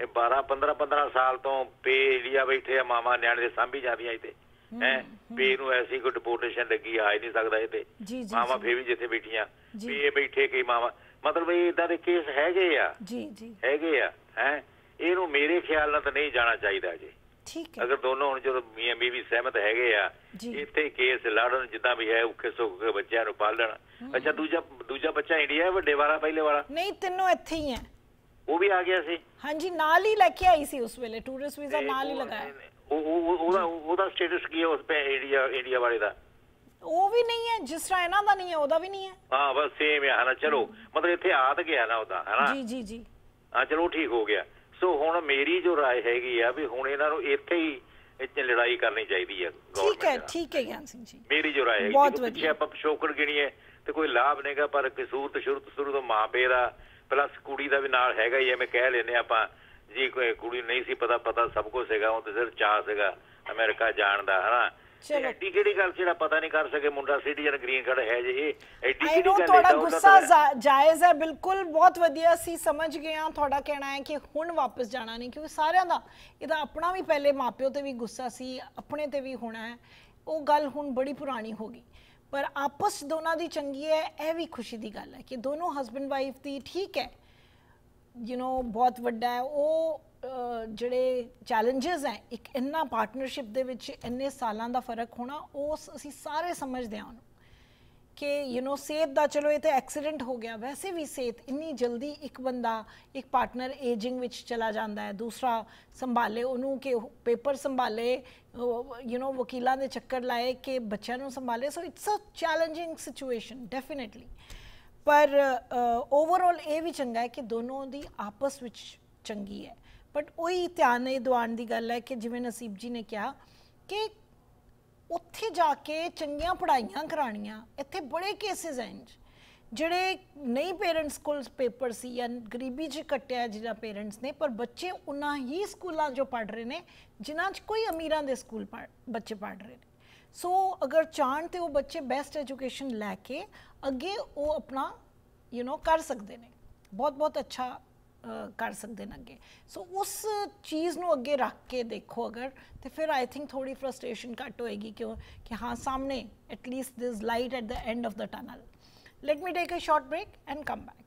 ਇਹ 12 15 15 ਸਾਲ ਤੋਂ ਪੇ ਏਰੀਆ ਬੈਠੇ ਆ ਮਾਮਾ ਨਿਆਣੇ ਦੇ ਸਾਂਭੀ ਜਾਂਦੀਆਂ ਇੱਥੇ। ਹੈ ਵੀ ਇਹਨੂੰ ਐਸੀ ਕੋਈ ਡਿਪੋਰਟੇਸ਼ਨ ਲੱਗੀ ਆ ਹੀ ਨਹੀਂ ਸਕਦਾ ਇਹ ਤੇ ਜੀ ਜੀ। ਮਾਮਾ ਫੇਰ ਵੀ ਜਿੱਥੇ ਬੈਠੀਆਂ ਇਹ ਬੈਠੇ ਕਈ ਮਾਮਾ ਮਤਲਬ ਇਹ ਇਦਾਂ ਦੇ ਕੇਸ ਹੈਗੇ ਆ। ਜੀ ਜੀ। ਹੈਗੇ ਆ ਹੈ। ਇਹਨੂੰ ਮੇਰੇ ਖਿਆਲ ਨਾਲ ਤਾਂ ਨਹੀਂ ਜਾਣਾ ਚਾਹੀਦਾ ਜੀ। ਠੀਕ ਹੈ। ਅਗਰ ਦੋਨੋਂ ਹੁਣ ਜਦੋਂ ਮੀਆਂ ਬੀਵੀ ਸਹਿਮਤ ਹੈਗੇ ਆ। ਇੱਥੇ ਕੇਸ ਲੜਨ ਜਿੱਦਾਂ ਵੀ ਹੈ ਔਖੇ ਸੁੱਖ ਕੇ ਬੱਚਿਆਂ ਨੂੰ ਪਾਲਣ। ਅੱਛਾ ਦੂਜਾ ਦੂਜਾ ਬੱਚਾ ਇੰਡੀਆ ਹੈ ਵੱਡੇ ਵਾਲਾ ਪਹਿਲੇ ਵਾਲਾ? ਨਹੀਂ ਤਿੰਨੋਂ ਇੱਥੇ ਹੀ ਹੈ। ਉਹ ਵੀ ਆ ਗਿਆ ਸੀ। ਹਾਂਜੀ ਨਾਲ ਹੀ ਲੈ ਕੇ ਆਈ ਸੀ ਉਸ ਵੇਲੇ ਟੂਰਿਸਟ ਵੀਜ਼ਾ ਨਾਲ ਹੀ ਲਗਾਇਆ। ਉਹ ਉਹ- ਉਹਦਾ ਉਹਦਾ ਸਟੇਟਸ ਕੀ ਹੈ ਉਸ ਪੇ ਇੰਡੀਆ ਇੰਡੀਆ ਵਾਲੇ ਦਾ? ਉਹ ਵੀ ਨਹੀਂ ਹੈ ਜਿਸ ਤਰ੍ਹਾਂ ਇਹਨਾਂ ਦਾ ਨਹੀਂ ਹੈ ਉਹਦਾ ਵੀ ਨਹੀਂ ਹੈ। ਹਾਂ ਬਸ ਸੇਮ ਹੈ ਹਨਾ ਚਲੋ ਮਤਲਬ ਇੱਥੇ ਆ ਤਾਂ ਗਿਆ ਨਾ ਉਹਦਾ ਹਨਾ? ਜੀ ਜੀ ਜੀ। ਹਾਂ ਚਲੋ ਠੀਕ ਹੋ ਗਿਆ। ਸੋ ਹੁਣ ਮੇਰੀ ਜੋ رائے ਹੈਗੀ ਆ ਵੀ ਹੁਣ ਇਹਨਾਂ ਨੂੰ ਇੱਥੇ ਹੀ ਇੱਥੇ ਲੜਾਈ ਕਰਨੀ ਚਾਹੀਦੀ ਹੈ ਠੀਕ ਹੈ ਗਵਰਨਮੈਂਟ ਠੀਕ ਹੈ ਗਿਆਨ ਸਿੰਘ ਜੀ ਮੇਰੀ ਜੋ رائے ਹੈ ਬਹੁਤ ਦੇਖੋ ਪਿੱਛੇ ਵਧੀਆ। ਆਪਾਂ ਪਿਛੋਕੜ ਗਿਣੀਏ ਤੇ ਕੋਈ ਲਾਭ ਨਹੀਂਗਾ ਪਰ ਕਸੂਰ ਤਾਂ ਸ਼ੁਰੂ ਤੋਂ ਸ਼ੁਰੂ ਤੋਂ ਮਾਂ ਪਿਓ ਦਾ ਪਲੱਸ ਕੁੜੀ ਦਾ ਵੀ ਨਾਲ ਹੈਗਾ ਹੀ ਐਵੇਂ ਕਹਿ ਲੈਨੇ ਆਪਾਂ ਜੀ ਕੋਈ ਕੁੜੀ ਨੂੰ ਨਹੀਂ ਸੀ ਪਤਾ ਪਤਾ ਸਭ ਕੁਝ ਸੀਗਾ ਉਹ ਤੇ ਸਿਰ ਚਾਹ ਸੀਗਾ ਅਮਰੀਕਾ ਜਾਣ ਦਾ ਹਨਾ ਚਲੋ। ਤੇ ਐਡੀ ਕਿਹੜੀ ਗੱਲ ਜਿਹੜਾ ਪਤਾ ਨਹੀਂ ਕਰ ਸਕੇ ਮੁੰਡਾ ਸਿਟੀਜ਼ਨ ਗ੍ਰੀਨ ਕਾਰਡ ਹੈ ਜੇ ਇਹ ਐਡੀ ਕਿਹੜੀ ਗੱਲ ਤੁਹਾਡਾ ਏਦਾਂ ਉਹਦਾ ਗੁੱਸਾ ਜਾਇਜ਼ ਹੈ ਬਿਲਕੁਲ। ਬਹੁਤ ਵਧੀਆ ਸੀ ਸਮਝ ਗਏ ਹਾਂ ਤੁਹਾਡਾ ਕਹਿਣਾ ਹੈ ਕਿ ਹੁਣ ਵਾਪਸ ਜਾਣਾ ਨਹੀਂ ਕਿਉਂਕਿ ਸਾਰਿਆਂ ਦਾ ਇਹਦਾ ਆਪਣਾ ਵੀ ਪਹਿਲੇ ਮਾਪਿਓ ਤੇ ਵੀ ਗੁੱਸਾ ਸੀ ਆਪਣੇ ਤੇ ਵੀ ਹੋਣਾ ਹੈ। ਉਹ ਗੱਲ ਹੁਣ ਬੜੀ ਪੁਰਾਣੀ ਹੋ ਗਈ। ਪਰ ਆਪਸ ਦੋਨਾਂ ਦੀ ਚੰਗੀ ਹੈ ਇਹ ਵੀ ਖੁਸ਼ੀ ਦੀ ਗੱਲ ਹੈ ਕਿ ਦੋਨੋਂ ਹਸਬੰਡ ਵਾਈਫ ਦੀ ਠੀਕ ਹੈ। ਯੂ نو ਬਹੁਤ ਵੱਡਾ ਹੈ। ਉਹ ਜਿਹੜੇ ਚੈਲੰਜਸ ਹੈ ਇੱਕ ਇੰਨਾ ਪਾਰਟਨਰਸ਼ਿਪ ਦੇ ਵਿੱਚ ਇੰਨੇ ਸਾਲਾਂ ਦਾ ਫਰਕ ਹੋਣਾ ਉਹ ਸ- ਅਸੀਂ ਸਾਰੇ ਸਮਝਦੇ ਹਾਂ ਉਹਨੂੰ ਕਿ ਯੂ نو ਸਿਹਤ ਦਾ ਚਲੋ ਇਹ ਤੇ ਐਕਸੀਡੈਂਟ ਹੋ ਗਿਆ ਵੈਸੇ ਵੀ ਸਿਹਤ ਇੰਨੀ ਜਲਦੀ ਇੱਕ ਬੰਦਾ ਇੱਕ ਪਾਰਟਨਰ ਏਜਿੰਗ ਵਿੱਚ ਚਲਾ ਜਾਂਦਾ ਹੈ ਦੂਸਰਾ ਸੰਭਾਲੇ ਉਹਨੂੰ ਕਿ ਪੇਪਰ ਸੰਭਾਲੇ ਯੂ نو ਵਕੀਲਾਂ ਦੇ ਚੱਕਰ ਲਾਏ ਕਿ ਬੱਚਿਆਂ ਨੂੰ ਸੰਭਾਲੇ so it's a challenging situation definitely ਪਰ ਓਵਰਆਲ ਇਹ ਵੀ ਚੰਗਾ ਹੈ ਕਿ ਦੋਨੋਂ ਦੀ ਆਪਸ ਵਿੱਚ ਚੰਗੀ ਹੈ ਬਟ ਉਹੀ ਧਿਆਨ ਇਹ ਦਿਵਾਉਣ ਦੀ ਗੱਲ ਹੈ ਕਿ ਜਿਵੇਂ ਨਸੀਬ ਜੀ ਨੇ ਕਿਹਾ ਕਿ ਉੱਥੇ ਜਾ ਕੇ ਚੰਗੀਆਂ ਪੜ੍ਹਾਈਆਂ ਕਰਾਣੀਆਂ ਇੱਥੇ ਬੜੇ ਕੇਸਿਸ ਹਨ ਜਿਹੜੇ ਨਹੀਂ ਪੇਰੈਂਟਸ ਕੋਲ ਪੇਪਰ ਸੀ ਜਾਂ ਗਰੀਬੀ 'ਚ ਕੱਟਿਆ ਜਿਹੜਾ ਪੇਰੈਂਟਸ ਨੇ, ਪਰ ਬੱਚੇ ਉਹਨਾਂ ਹੀ ਸਕੂਲਾਂ 'ਚੋਂ ਪੜ੍ਹ ਰਹੇ ਨੇ, ਜਿਨ੍ਹਾਂ 'ਚ ਕੋਈ ਅਮੀਰਾਂ ਦੇ ਸਕੂਲ ਪੜ੍ਹ, ਬੱਚੇ ਪੜ੍ਹ ਰਹੇ ਨੇ। ਸੋ ਅਗਰ ਚਾਹਣ ਤੇ ਉਹ ਬੱਚੇ ਬੈਸਟ ਐਜੂਕੇਸ਼ਨ ਲੈ ਕੇ ਅੱਗੇ ਉਹ ਆਪਣਾ ਯੂ نو ਕਰ ਸਕਦੇ ਨੇ। ਬਹੁਤ ਬਹੁਤ ਅੱਛਾ ਕਰ ਸਕਦੇ ਨੇ ਅੱਗੇ। ਸੋ ਉਸ ਚੀਜ਼ ਨੂੰ ਅੱਗੇ ਰੱਖ ਕੇ ਦੇਖੋ ਅਗਰ ਤੇ ਫਿਰ ਆਈ ਥਿੰਕ ਥੋੜੀ ਫਰਸਟ੍ਰੇਸ਼ਨ ਘੱਟ ਹੋਏਗੀ ਕਿਉਂ? ਕਿ ਹਾਂ ਸਾਹਮਣੇ at least this light at the end of the tunnel let me take a short break and come back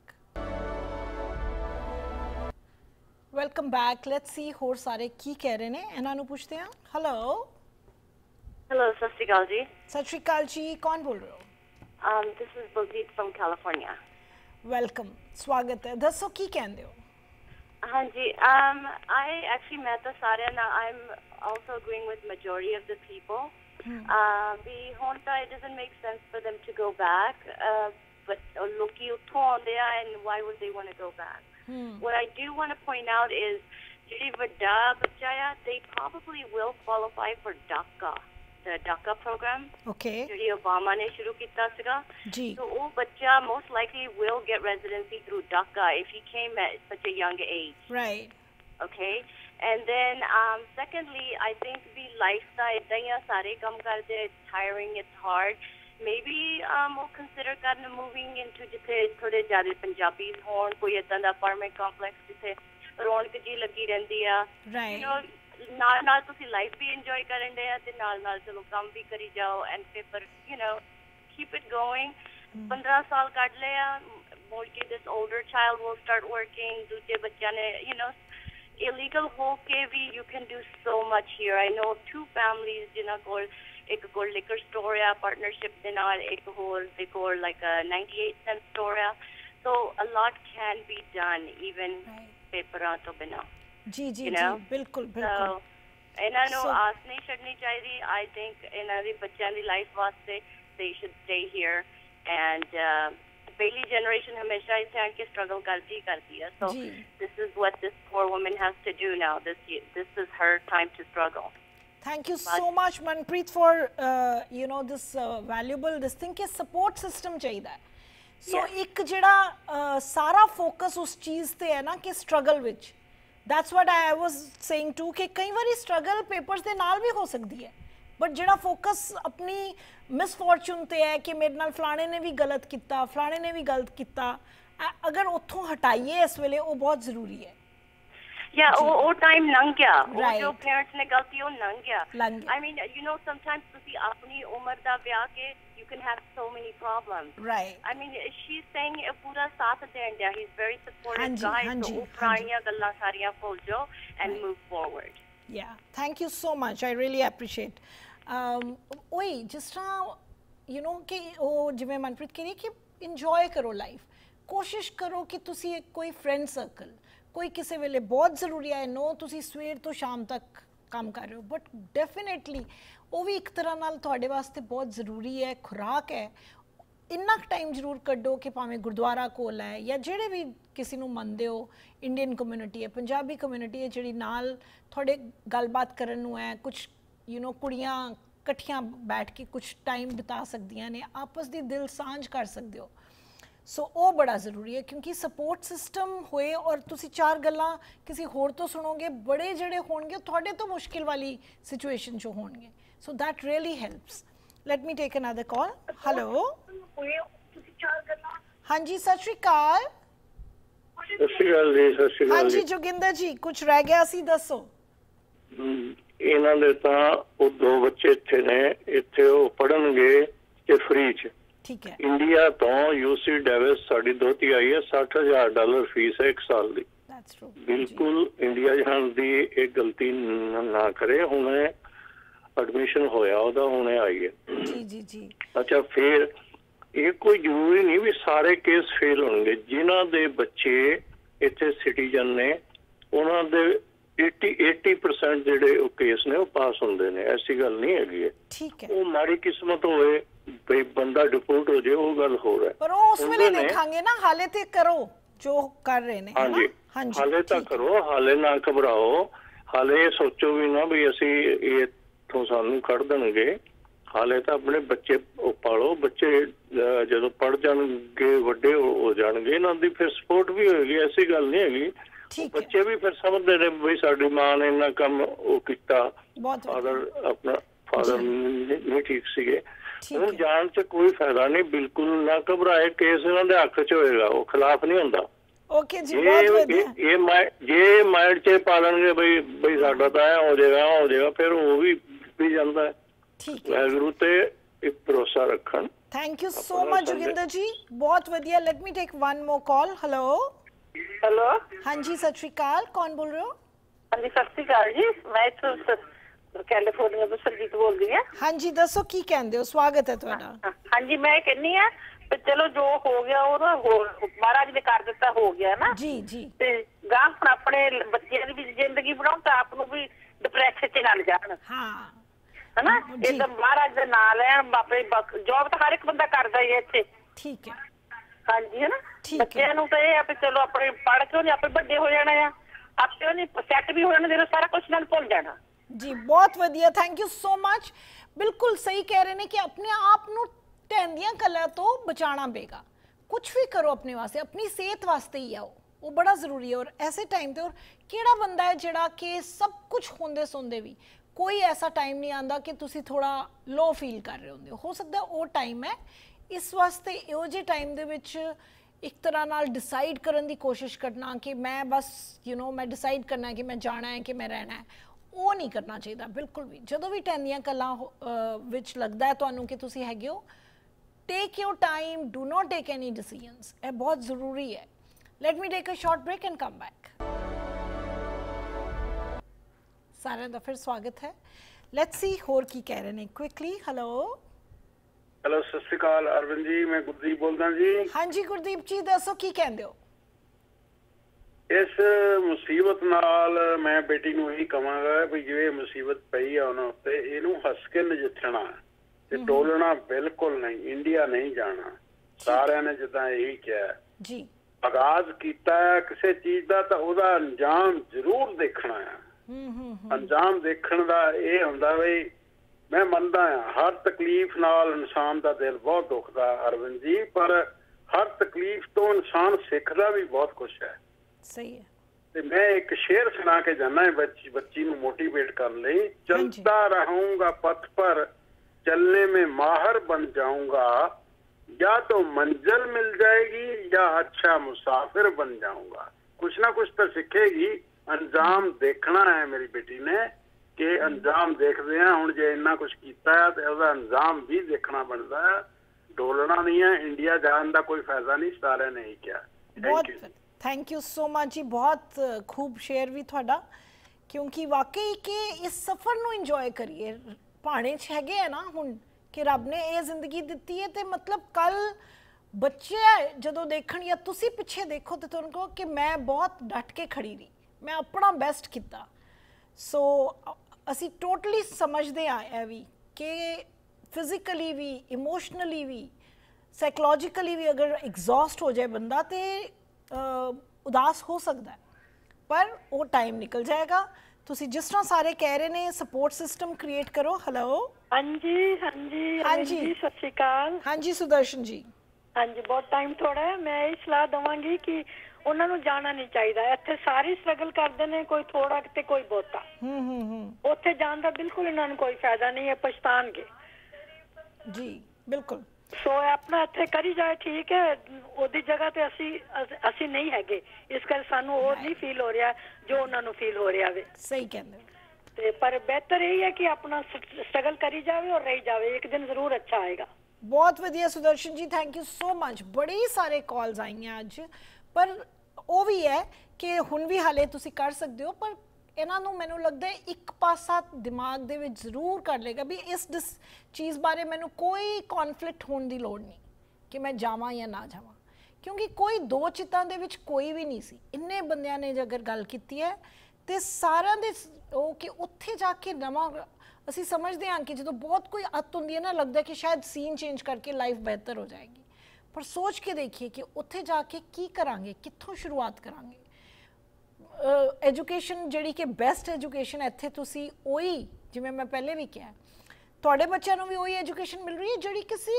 welcome back let's see ਹੋਰ ਸਾਰੇ ਕੀ ਕਹਿ ਰਹੇ ਨੇ? ਇਹਨਾਂ ਨੂੰ ਪੁੱਛਦੇ ਹਾਂ। ਹੈਲੋ Hello, ਸਤਿ ਸ਼੍ਰੀ ਅਕਾਲ ਜੀ। ਸਤਿ ਸ਼੍ਰੀ ਅਕਾਲ ਜੀ। ਕੌਣ ਬੋਲ ਰਹੇ ਹੋ? Um, this is Baljeet from California. Welcome ਸਵਾਗਤ ਹੈ। ਦੱਸੋ ਕੀ ਕਹਿੰਦੇ ਹੋ? ਹਾਂਜੀ um, I actually met the ਸਾਰਿਆਂ ਨਾਲ I'm also agreeing with majority of the people. Uh, ਵੀ ਹੁਣ ਤਾਂ it doesn't make sense for them to go back. Uh, but uh, ਲੋਕੀ ਉੱਥੋਂ ਆਉਂਦੇ ਆ and why would they want to go back? What I do want to point out is ਜਿਹੜੀ ਵੱਡਾ ਬੱਚਾ ਆ they probably will qualify for DACA, The DACA program. Okay ਜਿਹੜੀ Obama ਨੇ ਸ਼ੁਰੂ ਕੀਤਾ ਸੀਗਾ ਜੀ So ਉਹ ਬੱਚਾ most likely will get residency through DACA if he came at such a young age. Right Okay? And then um, secondly, I think the lifestyle ਏਦਾਂ ਹੀ ਆ ਸਾਰੇ ਕੰਮ ਕਰਦੇ it's tiring, it's hard. Maybe um, we'll consider kind of moving into ਜਿੱਥੇ ਥੋੜੇ ਜ਼ਿਆਦਾ ਪੰਜਾਬੀ ਹੋਣ ਕੋਈ ਏਦਾਂ ਦਾ apartment complex ਜਿੱਥੇ ਰੌਣਕ ਜੀ ਲੱਗੀ ਰਹਿੰਦੀ ਆ you ਰਾਈਟ know ਨਾਲ ਨਾਲ ਤੁਸੀਂ ਲਾਈਫ ਵੀ ਇੰਜੋਏ ਕਰਨ ਦੇ ਆ ਤੇ ਨਾਲ ਨਾਲ ਚਲੋ ਕੰਮ ਵੀ ਕਰੀ ਜਾਓ ਐਂਡ ਫਿਰ you know keep it going 15 ਸਾਲ ਕੱਢ ਲਿਆ ਮੋੜ ਕੇ this older child will start working ਦੂਜੇ ਬੱਚਿਆਂ ਨੇ you know illegal ਹੋ ਕੇ ਵੀ you can do so much here I know of two families ਜਿਨ੍ਹਾਂ ਕੋਲ ਇੱਕ ਕੋਲ liquor store ਆ partnership ਦੇ ਨਾਲ ਇੱਕ ਹੋਰ ਦੇ ਕੋਲ like a 98 cent store ਆ so a lot can be done even Right. ਪੇਪਰਾਂ ਤੋਂ ਬਿਨਾਂ ਜੀ ਜੀ you ਜੀ know? ਬਿਲਕੁਲ So, ਬਿਲਕੁਲ ਇਹਨਾਂ ਨੂੰ So- ਆਸ ਨਹੀਂ ਛੱਡਣੀ ਚਾਹੀਦੀ ਆਈ ਥਿੰਕ ਇਹਨਾਂ ਦੀ ਬੱਚਿਆਂ ਦੀ ਲਾਈਫ ਵਾਸਤੇ they should stay here and uh, ਪਹਿਲੀ ਜਨਰੇਸ਼ਨ ਹਮੇਸ਼ਾ ਇੱਥੇ ਆ ਕੇ ਸਟਰਗਲ ਕਰਦੀ ਹੀ ਕਰਦੀ ਹੈ so ਜੀ। this is what this poor woman has to do now this ye- this is her time to struggle Thank you so much, Manpreet, for uh, you know this uh, valuable this thing ਕਿ support system ਚਾਹੀਦਾ ਹੈ ਸੋ Yes. ਇੱਕ ਜਿਹੜਾ uh, ਸਾਰਾ focus ਉਸ ਚੀਜ਼ ਤੇ ਹੈ ਨਾ ਕਿ ਸਟਰਗਲ ਵਿੱਚ that's what I was saying to ਕਿ ਕਈ ਵਾਰੀ ਸਟਰਗਲ ਪੇਪਰਸ ਦੇ ਨਾਲ ਵੀ ਹੋ ਸਕਦੀ ਹੈ ਬਟ ਜਿਹੜਾ ਫੋਕਸ ਆਪਣੀ ਮਿਸਫੋਰਚੂਨ ਤੇ ਹੈ ਕਿ ਮੇਰੇ ਨਾਲ ਫਲਾਣੇ ਨੇ ਵੀ ਗਲਤ ਕੀਤਾ ਫਲਾਣੇ ਨੇ ਵੀ ਗਲਤ ਕੀਤਾ ਅਗਰ ਉੱਥੋਂ ਹਟਾਈਏ ਇਸ ਵੇਲੇ ਉਹ ਬਹੁਤ ਜ਼ਰੂਰੀ ਹੈ Yeah, ਉਹ ਉਹ ਟਾਈਮ ਲੰਘ ਗਿਆ ਉਹ Right. ਜੋ ਪੇਰੈਂਟਸ ਨੇ ਗਲਤੀ ਉਹ ਲੰਘ ਗਿਆ ਲੰਘ ਗਿਆ। I mean you know sometimes ਤੁਸੀਂ ਆਪਣੀ ਉਮਰ ਦਾ ਵਿਆਹ ਕੇ you can have so many problems right I mean, she's saying ਇਹ ਪੂਰਾ ਸਾਥ ਦੇਣ ਡਿਆ he's very supportive ਹਾਂਜੀ, guy ਹਾਂਜੀ, so ਉਹ ਹਾਂਜੀ। ਪੁਰਾਣੀਆਂ ਗੱਲਾਂ ਸਾਰੀਆਂ ਭੁੱਲ ਜਾਓ and Right. move forward Yeah, thank you so much. I really appreciate. Um, ਓਏ ਜਿਸ ਤਰ੍ਹਾਂ ਯੂ نو ਕਿ ਉਹ ਜਿਵੇਂ ਮਨਪ੍ਰੀਤ ਕਹ ਰਹੀ ਹੈ ਕਿ ਇੰਜੋਏ ਕਰੋ ਲਾਈਫ ਕੋਸ਼ਿਸ਼ ਕਰੋ ਕਿ ਤੁਸੀਂ ਇੱਕ ਕੋਈ ਫਰੈਂਡ ਸਰਕਲ ਕੋਈ ਕਿਸੇ ਵੇਲੇ ਬਹੁਤ ਜ਼ਰੂਰੀ ਹੈ ਨੋ ਤੁਸੀਂ ਸਵੇਰ ਤੋਂ ਸ਼ਾਮ ਤੱਕ ਕੰਮ ਕਰ ਰਹੇ ਹੋ। ਬਟ ਡੈਫੀਨਿਟਲੀ ਉਹ ਵੀ ਇੱਕ ਤਰ੍ਹਾਂ ਨਾਲ ਤੁਹਾਡੇ ਵਾਸਤੇ ਬਹੁਤ ਜ਼ਰੂਰੀ ਹੈ, ਖੁਰਾਕ ਹੈ। ਇੰਨਾ ਟਾਈਮ ਜ਼ਰੂਰ ਕੱਢੋ ਕਿ ਭਾਵੇਂ ਗੁਰਦੁਆਰਾ ਕੋਲ ਹੈ ਜਾਂ ਜਿਹੜੇ ਵੀ ਕਿਸੇ ਨੂੰ ਮੰਨਦੇ ਹੋ ਇੰਡੀਅਨ ਕਮਿਊਨਿਟੀ ਹੈ, ਪੰਜਾਬੀ ਕਮਿਊਨਿਟੀ ਹੈ, ਜਿਹੜੀ ਨਾਲ ਤੁਹਾਡੇ ਗੱਲਬਾਤ ਕਰਨ ਨੂੰ ਹੈ ਕੁਝ ਯੂ نو ਕੁੜੀਆਂ ਇਕੱਠੀਆਂ ਬੈਠ ਕੇ ਕੁਝ ਟਾਈਮ ਬਿਤਾ ਸਕਦੀਆਂ ਨੇ, ਆਪਸ ਦੀ ਦਿਲ ਸਾਂਝ ਕਰ ਸਕਦੇ ਹੋ। ਸੋ ਉਹ ਬੜਾ ਜ਼ਰੂਰੀ ਹੈ ਕਿਉਂਕਿ ਸਪੋਰਟ ਸਿਸਟਮ ਹੋਏ ਔਰ ਤੁਸੀਂ ਚਾਰ ਗੱਲਾਂ ਕਿਸੇ ਹੋਰ ਤੋਂ ਸੁਣੋਗੇ ਬੜੇ ਜਿਹੜੇ ਹੋਣਗੇ ਤੁਹਾਡੇ ਤੋਂ ਮੁਸ਼ਕਿਲ ਵਾਲੀ ਸਿਚੁਏਸ਼ਨ 'ਚ ਹੋਣਗੇ। ਸੋ that really helps. Let me take another call. Hello? ਹਾਂਜੀ ਸਤਿ ਸ਼੍ਰੀ ਅਕਾਲ। ਸਤਿ ਸ਼੍ਰੀ ਅਕਾਲ ਜੀ ਸਤਿ ਸ਼੍ਰੀ ਅਕਾਲ ਹਾਂਜੀ ਜੋਗਿੰਦਰ ਜੀ ਕੁਝ ਰਹਿ ਗਿਆ ਸੀ ਦੱਸੋ। ਇਹਨਾਂ ਦੇ ਤਾਂ ਉਹ ਦੋ ਬੱਚੇ ਇੱਥੇ ਨੇ ਇੱਥੇ ਉਹ ਪੜਨਗੇ ਤੇ ਫ੍ਰੀ ਚ। ਠੀਕ ਹੈ। ਇੰਡੀਆ ਤੋਂ ਯੂਸੀ ਡੇਵਿਸ ਸਾਡੀ ਦੋਤੀ ਆਈ ਹੈ 60000 ਡਾਲਰ ਫੀਸ ਹੈ ਇੱਕ ਸਾਲ ਦੀ। ਬਿਲਕੁਲ ਇੰਡੀਆ ਜਾਣ ਦੀ ਇਹ ਗਲਤੀ ਨ- ਕਰੇ। ਹੁਣੇ ਐਡਮਿਸ਼ਨ ਹੋਇਆ ਉਹਦਾ ਹੁਣੇ ਆਈ ਹੈ। ਜੀ ਜੀ ਜੀ। ਅੱਛਾ ਫਿਰ ਇਹ ਕੋਈ ਜ਼ਰੂਰੀ ਨਹੀਂ ਵੀ ਸਾਰੇ ਕੇਸ ਫੇਲ ਹੋਣਗੇ। ਜਿਨ੍ਹਾਂ ਦੇ ਬੱਚੇ ਇੱਥੇ ਸਿਟੀਜ਼ਨ ਨੇ ਉਹਨਾਂ ਦੇ 80 80% ਜਿਹੜੇ ਉਹ ਕੇਸ ਨੇ ਉਹ ਪਾਸ ਹੁੰਦੇ ਨੇ। ਐਸੀ ਗੱਲ ਨਹੀਂ ਹੈਗੀ। ਠੀਕ ਹੈ। ਉਹ ਮਾੜੀ ਕਿਸਮਤ ਹੋਵੇ ਵੀ ਬੰਦਾ ਡਿਪੋਰਟ ਹੋ ਜਾਏ ਉਹ ਗੱਲ ਹੋਰ ਹੈ ਪਰ ਉਹ ਉਸ ਵੇਲੇ। ਦੇਖਾਂਗੇ ਨਾ ਹਾਲੇ ਤੇ ਕਰੋ ਜੋ ਕਰ ਰਹੇ ਨੇ ਹੈ ਨਾ? ਹਾਂਜੀ ਹਾਲੇ ਤਾਂ। ਕਰੋ ਹਾਲੇ ਨਾ ਘਬਰਾਓ ਹਾਲੇ ਸੋਚੋ ਵੀ ਨਾ ਵੀ ਅਸੀਂ ਇਹ ਤੋਂ ਸਾਨੂੰ ਕੱਢ ਦੇਣਗੇ ਹਾਲੇ ਤਾਂ ਆਪਣੇ ਬੱਚੇ ਪਾਲੋ ਬੱਚੇ ਜਦੋਂ ਪੜ ਜਾਣਗੇ ਵੱਡੇ ਹੋ ਜਾਣਗੇ ਇਹਨਾਂ ਦੀ ਫਿਰ ਸਪੋਰਟ ਵੀ ਹੋਏਗੀ ਐਸੀ ਗੱਲ ਨਹੀਂ ਹੈਗੀ ਬੱਚੇ ਵੀ ਫਿਰ ਸਮਝਦੇ ਨੇ ਵੀ ਸਾਡੀ ਮਾਂ ਨੇ ਇੰਨਾ ਕੰਮ ਉਹ ਕੀਤਾ। ਫਾਦਰ ਆਪਣਾ ਫਾਦਰ ਨਹੀਂ ਠੀਕ ਸੀਗੇ ਠੀਕ ਹੁਣ ਹੈ। ਜਾਣ ਚ ਕੋਈ ਫਾਇਦਾ ਨਹੀਂ ਬਿਲਕੁਲ ਨਾ ਘਬਰਾਏ ਕੇਸ ਇਹਨਾਂ ਦੇ ਹੱਕ ਚ ਹੋਏਗਾ ਉਹ ਖਿਲਾਫ ਨਹੀਂ ਹੁੰਦਾ। ਓਕੇ ਜੀ ਬਹੁਤ ਇਹ ਵਧੀਆ। ਇਹ- ਮਾਈ- ਜੇ ਮਾਈਂਡ 'ਚ ਪਾਲਣਗੇ ਬਈ ਬਈ ਸਾਡਾ ਤਾਂ ਹੋ ਜਾਏਗਾ ਹੋ ਜਾਏਗਾ ਫਿਰ ਉਹ ਵੀ ਵੀ ਜਾਂਦਾ ਹੈ। ਠੀਕ ਹੈ। ਵਾਹਿਗੁਰੂ ਤੇ ਇੱਕ ਭਰੋਸਾ ਰੱਖਣ। Thank you so much Joginder ji. ਬਹੁਤ ਵਧੀਆ। Let me take one more call hello hello ਹਾਂਜੀ ਸਤਿ ਸ਼੍ਰੀ ਅਕਾਲ। ਕੌਣ ਬੋਲ ਰਹੇ ਹੋ? ਹਾਂਜੀ ਸਤਿ ਸ਼੍ਰੀ ਅਕਾਲ ਜੀ। ਮੈਂ ਇੱਥੋਂ ਕੈਲੀਫੋਰਨੀਆ ਤੋਂ ਸਰਜੀਤ ਬੋਲਦੀ ਹਾਂ ਹਾਂਜੀ ਦੱਸੋ ਕੀ ਕਹਿੰਦੇ ਹੋ? ਸਵਾਗਤ ਹੈ ਤੁਹਾਡਾ। ਹਾਂਜੀ ਮੈਂ ਕਹਿੰਨੀ ਆ ਤੇ ਚਲੋ ਜੋ ਹੋ ਗਿਆ ਉਹ ਨਾ ਮਹਾਰਾਜ ਨੇ ਕਰ ਦਿੱਤਾ ਹੋ ਗਿਆ ਨਾ। ਜੀ ਜੀ। ਤੇ ਗਾਂ ਹੁਣ ਆਪਣੇ ਬੱਚਿਆਂ ਦੀ ਵੀ ਜ਼ਿੰਦਗੀ ਬਣਾਉਣ ਤਾਂ ਆਪ ਨੂੰ ਵੀ ਡਿਪਰੈਸ਼ਨ 'ਚ ਨਾ ਲਿਜਾਣ ਹਾਂ। ਹਨਾ। ਇਹ ਤਾਂ ਮਹਾਰਾਜ ਦੇ ਨਾਂ ਲੈਣ ਬਾਪੇ ਜੋਬ ਤਾਂ ਹਰ ਇੱਕ ਬੰਦਾ ਕਰਦਾ ਹੀ ਹੈ ਇੱਥੇ। ਠੀਕ ਹੈ। ਹਾਂਜੀ ਹਨਾ। ਬੱਚਿਆਂ ਨੂੰ ਤਾਂ ਇਹ ਆ ਵੀ ਚਲੋ ਆਪਣੇ ਪੜ੍ਹ ਕੇ ਉਹਨੇ ਆਪੇ ਵੱਡੇ ਹੋ ਜਾਣਾ ਆ। ਆਪੇ ਉਹਨੇ ਸੈੱਟ ਵੀ ਹੋ ਜਾਣਾ ਜਦੋਂ ਸਾਰਾ ਕੁਝ ਨਾਲ ਭੁੱਲ ਜਾਣਾ। ਜੀ, ਬਹੁਤ ਵਧੀਆ ਥੈਂਕ ਯੂ ਸੋ ਮੱਚ ਬਿਲਕੁਲ ਸਹੀ ਕਹਿ ਰਹੇ ਨੇ ਕਿ ਆਪਣੇ ਆਪ ਨੂੰ ਟੈਂਦੀਆਂ ਕਲਾ ਤੋਂ ਬਚਾਉਣਾ ਪਏਗਾ। ਕੁਝ ਵੀ ਕਰੋ ਆਪਣੇ ਵਾਸਤੇ, ਆਪਣੀ ਸਿਹਤ ਵਾਸਤੇ ਹੀ ਆਓ ਉਹ। ਬੜਾ ਜ਼ਰੂਰੀ ਹੈ ਔਰ ਐਸੇ ਟਾਈਮ ਤੇ ਔਰ ਕਿਹੜਾ ਬੰਦਾ ਹੈ ਜਿਹੜਾ ਕਿ ਸਭ ਕੁਝ ਹੁੰਦੇ ਸੁਣਦੇ ਵੀ ਕੋਈ ਐਸਾ ਟਾਈਮ ਨਹੀਂ ਆਂਦਾ ਕਿ ਤੁਸੀਂ ਥੋੜਾ ਲੋ ਫੀਲ ਕਰ ਰਹੇ ਹੁੰਦੇ ਹੋ। ਸਕਦਾ ਉਹ ਟਾਈਮ ਹੈ। ਇਸ ਵਾਸਤੇ ਇਹੋ ਜਿਹੇ ਟਾਈਮ ਦੇ ਵਿੱਚ ਇੱਕ ਤਰ੍ਹਾਂ ਨਾਲ ਡਿਸਾਈਡ ਕਰਨ ਦੀ ਕੋਸ਼ਿਸ਼ ਕਰਨਾ ਕਿ ਮੈਂ ਬਸ ਯੂ نو ਮੈਂ ਡਿਸਾਈਡ ਕਰਨਾ ਕਿ ਮੈਂ ਜਾਣਾ ਹੈ ਕਿ ਮੈਂ ਰਹਿਣਾ ਹੈ। ਉਹ ਨਹੀਂ ਕਰਨਾ ਚਾਹੀਦਾ ਬਿਲਕੁਲ ਵੀ। ਜਦੋਂ ਵੀ ਟੈਂਦੀਆਂ ਕਲਾਂ ਵਿੱਚ ਲੱਗਦਾ ਹੈ ਤੁਹਾਨੂੰ ਕਿ ਤੁਸੀਂ ਹੈਗੇ ਹੋ take your time do not take any decisions ਇਹ ਬਹੁਤ ਜ਼ਰੂਰੀ ਹੈ। Let me take a short break and come back ਸਾਰਿਆਂ ਦਾ ਫਿਰ ਸਵਾਗਤ ਹੈ। ਲੈਟਸ ਸੀ ਹੋਰ ਕੀ ਕਹਿ ਰਹੇ ਨੇ। ਕੁਇਕਲੀ ਹੈਲੋ ਹੈਲੋ ਸਤਿ ਸ਼੍ਰੀ ਅਕਾਲ ਅਰਵਿੰਦ ਜੀ ਮੈਂ ਗੁਰਦੀਪ ਬੋਲਦਾ ਜੀ। ਹਾਂਜੀ ਗੁਰਦੀਪ ਜੀ ਦੱਸੋ ਕੀ ਕਹਿੰਦੇ ਹੋ? ਇਸ ਮੁਸੀਬਤ ਨਾਲ ਮੈਂ ਬੇਟੀ ਨੂੰ ਇਹੀ ਕਹਾਂਗਾ ਵੀ ਜਿਵੇਂ ਮੁਸੀਬਤ ਪਈ ਆ ਉਹਨਾਂ ਉੱਤੇ ਇਹਨੂੰ ਹੱਸ ਕੇ ਨਜਿੱਠਣਾ ਤੇ ਟੋਲਣਾ ਬਿਲਕੁਲ ਨਹੀਂ ਇੰਡੀਆ ਨਹੀਂ ਜਾਣਾ। ਸਾਰਿਆਂ ਨੇ ਜਿੱਦਾਂ ਇਹੀ ਕਿਹਾ ਜੀ। ਆਗਾਜ਼ ਕੀਤਾ ਕਿਸੇ ਚੀਜ਼ ਦਾ ਤਾਂ ਉਹਦਾ ਅੰਜਾਮ ਜ਼ਰੂਰ ਦੇਖਣਾ ਹੈ। ਹੂੰ ਹੂੰ ਅੰਜਾਮ ਦੇਖਣ ਦਾ ਇਹ ਹੁੰਦਾ ਵੀ ਮੈਂ ਮੰਨਦਾ ਹਾਂ ਹਰ ਤਕਲੀਫ ਨਾਲ ਇਨਸਾਨ ਦਾ ਦਿਲ ਬਹੁਤ ਦੁਖਦਾ ਅਰਵਿੰਦ ਜੀ ਪਰ ਹਰ ਤਕਲੀਫ ਤੋਂ ਇਨਸਾਨ ਸਿੱਖਦਾ ਵੀ ਬਹੁਤ ਕੁਝ ਹੈ। ਸਹੀ ਹੈ ਤੇ ਮੈਂ ਇੱਕ ਸ਼ੇਰ ਸੁਣਾ ਕੇ ਜਾਣਾ ਹੈ ਬੱਚੀ ਬੱਚੀ ਨੂੰ ਮੋਟੀਵੇਟ ਕਰਨ ਲਈ ਚਲਤਾ ਰਹੂੰਗਾ ਪਥ ਪਰ चलने में माहर बन जाऊंगा या तो मंजिल मिल जाएगी या अच्छा मुसाफिर बन जाऊंगा कुछ ना कुछ तो सीखेगी ਅੰਜਾਮ ਦੇਖਣਾ ਹੈ ਮੇਰੀ ਬੇਟੀ ਨੇ ਕਿ ਅੰਜਾਮ ਦੇਖਦੇ ਆ ਹੁਣ ਜੇ ਇੰਨਾ ਕੁਝ ਕੀਤਾ ਹੈ ਤੇ ਉਹਦਾ ਅੰਜਾਮ ਵੀ ਦੇਖਣਾ ਬਣਦਾ ਹੈ ਡੋਲਣਾ ਨਹੀਂ ਹੈ ਇੰਡੀਆ ਜਾਣ ਦਾ ਕੋਈ ਫਾਇਦਾ ਨਹੀਂ ਸਾਰਿਆਂ ਨੇ ਹੀ ਕਿਹਾ ਬਹੁਤ ਥੈਂਕ ਯੂ ਸੋ ਮਚ ਜੀ, ਬਹੁਤ ਖੂਬ ਸ਼ੇਅਰ ਵੀ ਤੁਹਾਡਾ। ਕਿਉਂਕਿ ਵਾਕਈ ਕਿ ਇਸ ਸਫ਼ਰ ਨੂੰ ਇੰਜੋਏ ਕਰੀਏ। ਭਾਣੇ 'ਚ ਹੈਗੇ ਆ ਨਾ ਹੁਣ ਕਿ ਰੱਬ ਨੇ ਇਹ ਜ਼ਿੰਦਗੀ ਦਿੱਤੀ ਹੈ ਤੇ ਮਤਲਬ ਕੱਲ ਬੱਚੇ ਜਦੋਂ ਦੇਖਣ ਜਾਂ ਤੁਸੀਂ ਪਿੱਛੇ ਦੇਖੋ ਤੇ ਤੁਹਾਨੂੰ ਕਹੋ ਕਿ ਮੈਂ ਬਹੁਤ ਡਟ ਕੇ ਖੜੀ ਰਹੀ। ਮੈਂ ਆਪਣਾ ਬੈਸਟ ਕੀਤਾ। ਸੋ ਅਸੀਂ ਟੋਟਲੀ ਸਮਝਦੇ ਆ ਇਹ ਵੀ ਕਿ ਫਿਜ਼ੀਕਲੀ ਵੀ ਇਮੋਸ਼ਨਲੀ ਵੀ ਸਾਈਕੋਲੋਜੀਕਲੀ ਵੀ ਅਗਰ ਐਗਜ਼ੌਸਟ ਹੋ ਜਾਏ ਬੰਦਾ ਤੇ ਉਦਾਸ ਹੋ ਸਕਦਾ ਹੈ। ਪਰ ਉਹ ਟਾਈਮ ਨਿਕਲ ਜਾਏਗਾ। ਤੁਸੀਂ ਜਿਸ ਤਰ੍ਹਾਂ ਸਾਰੇ ਕਹਿ ਰਹੇ ਨੇ ਸਪੋਰਟ ਸਿਸਟਮ ਕ੍ਰੀਏਟ ਕਰੋ। ਹੈਲੋ ਹਾਂਜੀ ਹਾਂਜੀ ਹਾਂਜੀ। ਸਤਿ ਸ਼੍ਰੀ ਅਕਾਲ। ਹਾਂਜੀ ਸੁਦਰਸ਼ਨ ਜੀ। ਹਾਂਜੀ ਬਹੁਤ ਟਾਈਮ ਥੋੜਾ ਹੈ। ਮੈਂ ਇਹ ਸਲਾਹ ਦਵਾਂਗੀ ਕਿ ਉਹਨਾਂ ਨੂੰ ਜਾਣਾ ਨਹੀਂ ਚਾਹੀਦਾ। ਇੱਥੇ ਸਾਰੇ ਸਟਰਗਲ ਕਰਦੇ ਨੇ ਕੋਈ ਥੋੜਾ ਤੇ ਕੋਈ ਬਹੁਤਾ। ਹੂੰ ਹੂੰ ਹੂੰ। ਉੱਥੇ ਜਾਣ ਦਾ ਬਿਲਕੁਲ ਇਹਨਾਂ ਨੂੰ ਕੋਈ ਫਾਇਦਾ ਨਹੀਂ ਹੈ ਪਛਤਾਣਗੇ। ਜੀ ਬਿਲਕੁਲ। ਸੋ ਆਪਣਾ ਇੱਥੇ ਕਰੀ ਜਾਏ ਠੀਕ ਹੈ। ਉਹਦੀ ਜਗ੍ਹਾ ਤੇ ਅਸੀਂ ਅਸ- ਨਹੀਂ ਹੈਗੇ। ਇਸ ਕਰਕੇ ਸਾਨੂੰ ਉਹ ਨਹੀਂ ਫੀਲ ਹੋ ਰਿਹਾ ਜੋ ਉਹਨਾਂ ਨੂੰ ਫੀਲ ਹੋ ਰਿਹਾ ਵੇ। ਸਹੀ ਕਹਿੰਦੇ ਤੇ ਪਰ ਬਿਹਤਰ ਇਹ ਹੈ ਕਿ ਆਪਣਾ ਸਟਰਗਲ ਕਰੀ ਜਾਵੇ ਔਰ ਰਹੀ ਜਾਵੇ। ਇੱਕ ਦਿਨ ਜ਼ਰੂਰ ਅੱਛਾ ਆਏਗਾ। ਬਹੁਤ ਵਧੀਆ ਸੁਦਰਸ਼ਨ ਜੀ ਥੈਂਕ ਯੂ ਸੋ ਮਚ ਬੜੇ ਸਾਰੇ ਕਾਲਸ ਆਈਆਂ ਅੱਜ। ਪਰ ਉਹ ਵੀ ਹੈ ਕਿ ਹੁਣ ਵੀ ਹਾਲੇ ਤੁਸੀਂ ਕਰ ਸਕਦੇ ਹੋ ਪਰ ਇਹਨਾਂ ਨੂੰ ਮੈਨੂੰ ਲੱਗਦਾ ਇੱਕ ਪਾਸਾ ਦਿਮਾਗ ਦੇ ਵਿੱਚ ਜ਼ਰੂਰ ਕਰ ਲੇਗਾ ਵੀ ਇਸ ਡਿਸ- ਚੀਜ਼ ਬਾਰੇ ਮੈਨੂੰ ਕੋਈ ਕਨਫਲਿਕਟ ਹੋਣ ਦੀ ਲੋੜ ਨਹੀਂ ਕਿ ਮੈਂ ਜਾਵਾਂ ਜਾਂ ਨਾ ਜਾਵਾਂ। ਕਿਉਂਕਿ ਕੋਈ ਦੋ ਚਿੱਤਾਂ ਦੇ ਵਿੱਚ ਕੋਈ ਵੀ ਨਹੀਂ ਸੀ। ਇੰਨੇ ਬੰਦਿਆਂ ਨੇ ਜੇ ਗੱਲ ਕੀਤੀ ਹੈ, ਤੇ ਸਾਰਿਆਂ ਦੇ ਉਹ ਕਿ ਉੱਥੇ ਜਾ ਕੇ ਨਵਾਂ ਅਸੀਂ ਸਮਝਦੇ ਹਾਂ ਕਿ ਜਦੋਂ ਬਹੁਤ ਕੋਈ ਅੱਤ ਹੁੰਦੀ ਹੈ ਨਾ, ਲੱਗਦਾ ਕਿ ਸ਼ਾਇਦ ਸੀਨ ਚੇਂਜ ਕਰਕੇ ਲਾਈਫ ਬਿਹਤਰ ਹੋ ਜਾਏਗੀ। ਪਰ ਸੋਚ ਕੇ ਦੇਖੀਏ ਕਿ ਉੱਥੇ ਜਾ ਕੇ ਕੀ ਕਰਾਂਗੇ, ਕਿੱਥੋਂ ਸ਼ੁਰੂਆਤ ਕਰਾਂਗੇ। ਐਜੂਕੇਸ਼ਨ ਜਿਹੜੀ ਕਿ ਬੈਸਟ ਐਜੂਕੇਸ਼ਨ ਇੱਥੇ ਤੁਸੀਂ ਉਹੀ ਜਿਵੇਂ ਮੈਂ ਪਹਿਲੇ ਵੀ ਕਿਹਾ, ਤੁਹਾਡੇ ਬੱਚਿਆਂ ਨੂੰ ਵੀ ਉਹੀ ਐਜੂਕੇਸ਼ਨ ਮਿਲ ਰਹੀ ਹੈ ਜਿਹੜੀ ਕਿਸੇ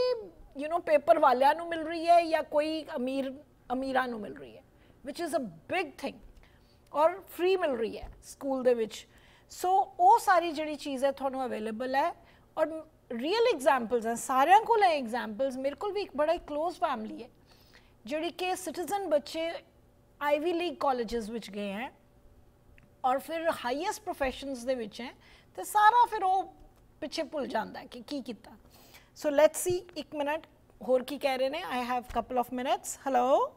ਯੂ نو ਪੇਪਰ ਵਾਲਿਆਂ ਨੂੰ ਮਿਲ ਰਹੀ ਹੈ ਜਾਂ ਕੋਈ ਅਮੀਰ, ਅਮੀਰਾਂ ਨੂੰ ਮਿਲ ਰਹੀ ਹੈ which is a big thing ਔਰ ਫ੍ਰੀ ਮਿਲ ਰਹੀ ਹੈ ਸਕੂਲ ਦੇ ਵਿੱਚ। ਸੋ ਉਹ ਸਾਰੀ ਜਿਹੜੀ ਚੀਜ਼ ਹੈ ਤੁਹਾਨੂੰ ਅਵੇਲੇਬਲ ਹੈ, ਔਰ ਰੀਅਲ ਐਗਜ਼ਾਮਪਲਸ ਹੈ, ਸਾਰਿਆਂ ਕੋਲ ਹੈ ਐਗਜ਼ਾਮਪਲਸ ਮੇਰੇ ਕੋਲ ਵੀ ਇੱਕ ਬੜਾ ਹੀ ਕਲੋਜ਼ ਫੈਮਿਲੀ ਹੈ, ਜਿਹੜੀ ਕਿ ਸਿਟੀਜ਼ਨ ਬੱਚੇ ਆਈਵੀ ਲੀਗ ਕਾਲਜਸ ਵਿੱਚ ਗਏ ਹੈ ਔਰ ਫਿਰ ਹਾਈਐਸਟ ਪ੍ਰੋਫੈਸ਼ਨਸ ਦੇ ਵਿੱਚ ਹੈ ਤੇ ਸਾਰਾ ਫਿਰ ਉਹ ਪਿੱਛੇ ਭੁੱਲ ਜਾਂਦਾ ਕਿ ਕੀ ਕੀਤਾ। ਸੋ ਲੈਟਸ ਸੀ ਇੱਕ ਮਿੰਟ ਹੋਰ ਕੀ ਕਹਿ ਰਹੇ ਨੇ? I have couple of minutes hello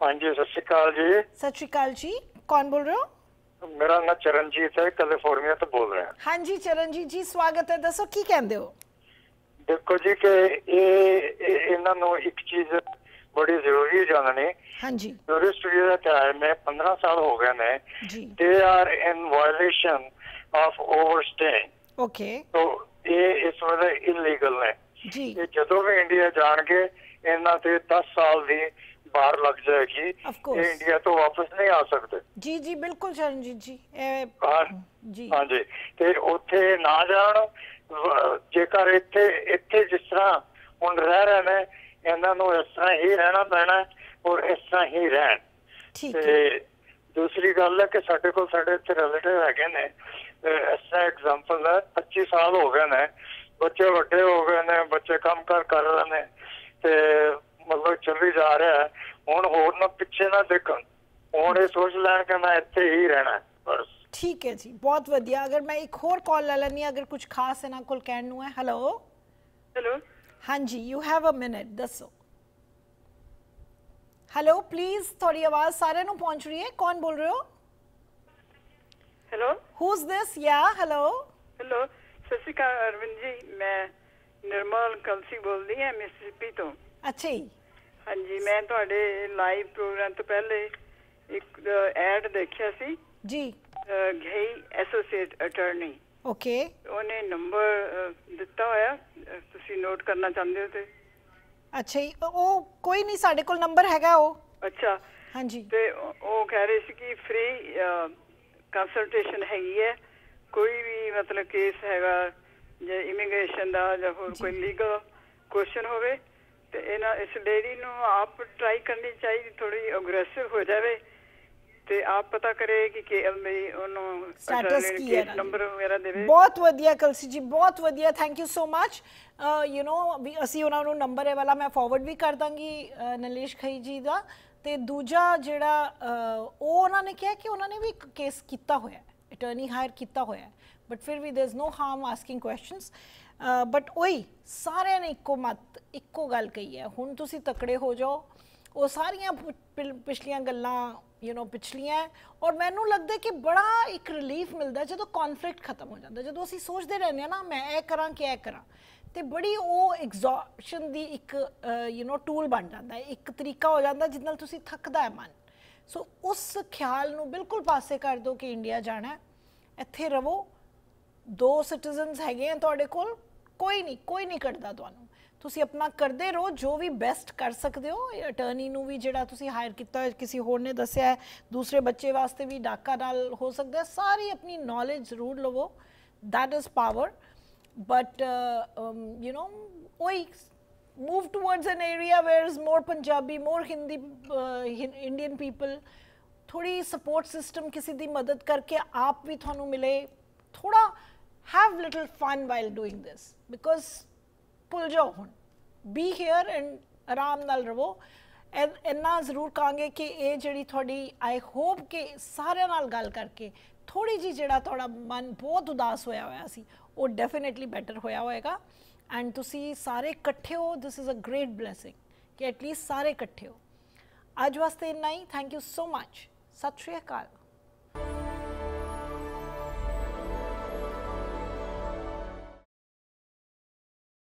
ਹਾਂਜੀ ਸਤਿ ਸ਼੍ਰੀ ਅਕਾਲ ਜੀ। ਸਤਿ ਸ਼੍ਰੀ ਅਕਾਲ ਜੀ। ਕੌਣ ਬੋਲ ਰਹੇ ਹੋ? ਮੇਰਾ ਨਾਮ ਚਰਨਜੀਤ ਹੈ ਕੈਲੀਫੋਰਨੀਆ ਤੋਂ ਬੋਲ ਰਿਹਾ। ਹਾਂਜੀ ਚਰਨਜੀਤ ਜੀ ਸਵਾਗਤ ਹੈ। ਦੱਸੋ ਕੀ ਕਹਿੰਦੇ ਹੋ? ਦੇਖੋ ਜੀ ਕਿ ਇਹ- ਇਹਨਾਂ ਨੂੰ ਇੱਕ ਚੀਜ਼ ਬੜੀ ਜ਼ਰੂਰੀ ਜਾਣਨੀ ਹਾਂਜੀ। ਟੂਰਿਸਟ ਵੀਜ਼ਾ ਟਾਈਮ में 15 ਸਾਲ ਹੋ ਗਏ ਨੇ। ਜੀ। They are in violation of overstaying okay ਤੋ ਇਹ ਇਸ ਵੇਲੇ ਇਲੀਗਲ ਨੇ। ਜੀ। ਇਹ ਜਦੋਂ ਵੀ ਇੰਡੀਆ ਜਾਣਗੇ ਇਹਨਾਂ ਤੇ 10 ਸਾਲ ਦੀ ਬਾਹਰ ਲੱਗ ਜਾਏਗੀ. ਇਹ ਇੰਡੀਆ ਤੋਂ ਵਾਪਸ ਨਹੀਂ ਆ ਸਕਦੇ। ਜੀ ਜੀ ਬਿਲਕੁਲ ਚਰਨਜੀਤ ਜੀ। ਜੀ। ਹਾਂਜੀ। ਤੇ ਉੱਥੇ ਨਾ ਜਾਣ ਜੇਕਰ ਇੱਥੇ ਇੱਥੇ ਜਿਸ ਤਰ੍ਹਾਂ ਹੁਣ ਰਹਿ ਰਹੇ ਨੇ ਇਹਨਾਂ ਨੂੰ ਇਸ ਤਰ੍ਹਾਂ ਹੀ ਰਹਿਣਾ ਪੈਣਾ ਔਰ ਇਸ ਤਰ੍ਹਾਂ ਹੀ ਰਹਿਣ। ਠੀਕ ਹੈ। ਤੇ ਦੂਸਰੀ ਗੱਲ ਹੈ ਕਿ ਸਾਡੇ ਕੋਲ ਸਾਡੇ ਇੱਥੇ ਰਿਲੇਟਿਵ ਹੈਗੇ ਨੇ ਇਸ ਤਰ੍ਹਾਂ ਐਗਜ਼ਾਮਪਲ ਹੈ 25 ਸਾਲ ਹੋ ਗਏ ਨੇ ਬੱਚੇ ਵੱਡੇ ਹੋ ਗਏ ਨੇ ਬੱਚੇ ਕੰਮ ਕਰ ਕਰ ਰਹੇ ਨੇ ਤੇ ਮਤਲਬ ਚੱਲੀ ਜਾ ਰਿਹਾ ਹੈ। ਹੁਣ ਹੋਰ ਨਾ ਪਿੱਛੇ ਨਾ ਦੇਖਣ ਹੁਣ ਇਹ ਸੋਚ ਲੈਣ ਕਿ ਮੈਂ ਇੱਥੇ ਹੀ ਰਹਿਣਾ ਬਸ। ਠੀਕ ਹੈ ਜੀ ਬਹੁਤ ਵਧੀਆ। ਅਗਰ ਮੈਂ ਇੱਕ ਹੋਰ ਕਾਲ ਲੈ ਲੈਣੀ ਅਗਰ ਕੁਝ ਖਾਸ ਇਹਨਾਂ ਕੋਲ ਕਹਿਣ ਨੂੰ ਹੈ। ਹੈਲੋ ਹੈਲੋ ਹਾਂਜੀ ਯੂ ਹੈਵ ਅ ਮਿੰਟ ਦੱਸੋ। ਹੈਲੋ ਪਲੀਜ਼ ਤੁਹਾਡੀ ਆਵਾਜ਼ ਸਾਰਿਆਂ ਨੂੰ ਪਹੁੰਚ ਰਹੀ ਹੈ? ਕੌਣ ਬੋਲ ਰਹੇ ਹੋ? ਹੈਲੋ ਹੂ ਇਜ਼ ਦਿਸ ਯਾ ਹੈਲੋ ਹੈਲੋ ਸਤਿ ਸ਼੍ਰੀ ਅਕਾਲ ਅਰਵਿੰਦ ਜੀ ਮੈਂ ਨਿਰਮਲ ਕਲਸੀ ਬੋਲਦੀ ਹਾਂ ਮਿਸਿਸਿਪੀ ਤੋਂ। ਅੱਛਾ ਜੀ। ਹਾਂਜੀ ਮੈਂ ਤੁਹਾਡੇ ਲਾਈਵ ਪ੍ਰੋਗਰਾਮ ਤੋਂ ਪਹਿਲੇ ਇੱਕ ਐਡ ਦੇਖਿਆ ਸੀ। ਜੀ। ਘਈ ਐਸੋਸੀਏਟ ਅਟਾਰਨੀ ਓਕੇ ਉਹਨੇ ਨੰਬਰ ਦਿੱਤਾ ਹੋਇਆ ਤੁਸੀਂ ਨੋਟ ਕਰਨਾ ਚਾਹੁੰਦੇ ਹੋ ਤੇ। ਅੱਛਾ ਜੀ ਉਹ ਕੋਈ ਨਹੀਂ ਸਾਡੇ ਕੋਲ ਨੰਬਰ ਹੈਗਾ ਉਹ। ਅੱਛਾ। ਹਾਂਜੀ। ਤੇ ਉਹ ਉਹ ਕਹਿ ਰਹੇ ਸੀ ਕਿ ਫ੍ਰੀ ਕੰਸਲਟੇਸ਼ਨ ਹੈਗੀ ਹੈ। ਕੋਈ ਵੀ ਮਤਲਬ ਕੇਸ ਹੈਗਾ ਜੇ ਇਮੀਗ੍ਰੇਸ਼ਨ ਦਾ ਜਾਂ ਹੋਰ ਕੋਈ ਲੀਗਲ ਕੁਐਸਚਨ ਹੋਵੇ ਤੇ ਇਹਨਾਂ ਇਸ ਲੇਡੀ ਨੂੰ ਆਪ ਟਰਾਈ ਕਰਨੀ ਚਾਹੀਦੀ ਥੋੜੀ ਅਗਰੈਸਿਵ ਹੋ ਜਾਵੇ। ਤੇ ਆਪ ਪਤਾ ਕਰੇ ਕਿ ਕੇਐਲ ਉਹਨੂੰ ਸਟੇਟਸ ਕੀ ਹੈ ਨੰਬਰ ਮੇਰਾ ਦੇਵੇ ਬਹੁਤ ਵਧੀਆ ਕਲਸੀ ਜੀ ਬਹੁਤ ਵਧੀਆ thank you so much you know ਅਸੀਂ ਉਹਨਾਂ ਨੂੰ ਨੰਬਰ ਇਹ ਵਾਲਾ ਮੈਂ ਫਾਰਵਰਡ ਵੀ ਕਰ ਦਾਂਗੀ ਨਲੇਸ਼ ਖਈ ਜੀ ਦਾ। ਤੇ ਦੂਜਾ ਜਿਹੜਾ ਉਹ ਉਹਨਾਂ ਨੇ ਕਿਹਾ ਕਿ ਉਹਨਾਂ ਨੇ ਵੀ ਕੇਸ ਕੀਤਾ ਹੋਇਆ ਅਟਰਨੀ ਹਾਇਰ ਕੀਤਾ ਹੋਇਆ ਬਟ ਫਿਰ ਵੀ there no harm asking questions but ਓਈ ਸਾਰਿਆਂ ਨੇ ਇੱਕੋ ਮਤ ਇੱਕੋ ਗੱਲ ਕਹੀ ਹੈ ਹੁਣ ਤੁਸੀਂ ਤਕੜੇ ਹੋ ਜਾਓ ਉਹ ਸਾਰੀਆਂ ਪਿ- ਪਿ- ਪਿਛਲੀਆਂ ਗੱਲਾਂ ਯੂ نو ਪਿਛਲੀਆਂ ਹੈ ਔਰ ਮੈਨੂੰ ਲੱਗਦਾ ਹੈ ਕਿ ਬੜਾ ਇੱਕ ਰਿਲੀਫ ਮਿਲਦਾ ਹੈ ਜਦੋਂ ਕਨਫਲਿਕਟ ਖਤਮ ਹੋ ਜਾਂਦਾ ਜਦੋਂ ਅਸੀਂ ਸੋਚਦੇ ਰਹਿੰਦੇ ਹਾਂ ਨਾ ਮੈਂ ਇਹ ਕਰਾਂ ਕਿ ਇਹ ਕਰਾਂ ਤੇ ਬੜੀ ਉਹ ਐਗਜ਼ੌਸ਼ਨ ਦੀ ਇੱਕ ਯੂ نو ਟੂਲ ਬਣ ਜਾਂਦਾ ਹੈ ਇੱਕ ਤਰੀਕਾ ਹੋ ਜਾਂਦਾ ਜਿਸ ਨਾਲ ਤੁਸੀਂ ਥੱਕਦਾ ਹੈ ਮਨ ਸੋ ਉਸ ਖਿਆਲ ਨੂੰ ਬਿਲਕੁਲ ਪਾਸੇ ਕਰ ਦਿਓ ਕਿ ਇੰਡੀਆ ਜਾਣਾ ਹੈ ਇੱਥੇ ਰਵੋ ਦੋ ਸਿਟੀਜ਼ਨਸ ਹੈਗੇ ਆ ਤੁਹਾਡੇ ਕੋਲ ਕੋਈ ਨਹੀਂ ਕੋਈ ਨਹੀਂ ਕੱਢਦਾ ਤੁਹਾਨੂੰ ਤੁਸੀਂ ਆਪਣਾ ਕਰਦੇ ਰਹੋ ਜੋ ਵੀ ਬੈਸਟ ਕਰ ਸਕਦੇ ਹੋ। ਅਟਰਨੀ ਨੂੰ ਵੀ ਜਿਹੜਾ ਤੁਸੀਂ ਹਾਇਰ ਕੀਤਾ ਹੈ ਕਿਸੇ ਹੋਰ ਨੇ ਦੱਸਿਆ ਹੈ ਦੂਸਰੇ ਬੱਚੇ ਵਾਸਤੇ ਵੀ ਡਾਕਾ ਨਾਲ ਹੋ ਸਕਦਾ ਸਾਰੀ ਆਪਣੀ ਨੌਲੇਜ ਜ਼ਰੂਰ ਲਵੋ। That is power. But uh, um, you know oi move towards an area where is more punjabi more hindi uh, indian people ਥੋੜੀ ਸਪੋਰਟ ਸਿਸਟਮ ਕਿਸੇ ਦੀ ਮਦਦ ਕਰਕੇ ਆਪ ਵੀ ਤੁਹਾਨੂੰ ਮਿਲੇ। ਥੋੜਾ have little fun while doing this because ਭੁੱਲ ਜਾਓ ਹੁਣ। ਬੀ ਹੇਅਰ ਐਂਡ ਆਰਾਮ ਨਾਲ ਰਵੋ। ਐ- ਇੰਨਾ ਜ਼ਰੂਰ ਕਹਾਂਗੇ ਕਿ ਇਹ ਜਿਹੜੀ ਤੁਹਾਡੀ ਆਈ ਹੋਪ ਕਿ ਸਾਰਿਆਂ ਨਾਲ ਗੱਲ ਕਰਕੇ ਥੋੜੀ ਜੀ ਜਿਹੜਾ ਤੁਹਾਡਾ ਮਨ ਬਹੁਤ ਉਦਾਸ ਹੋਇਆ ਹੋਇਆ ਸੀ, ਉਹ ਡੈਫੀਨਿਟਲੀ ਬੈਟਰ ਹੋਇਆ ਹੋਏਗਾ। ਐਂਡ ਤੁਸੀਂ ਸਾਰੇ ਇਕੱਠੇ ਹੋ this is a great blessing ਕਿ ਐਟਲੀਸਟ ਸਾਰੇ ਇਕੱਠੇ ਹੋ। ਅੱਜ ਵਾਸਤੇ ਇੰਨਾ ਹੀ। ਥੈਂਕ ਯੂ ਸੋ ਮੱਚ ਸਤਿ ਸ਼੍ਰੀ ਅਕਾਲ।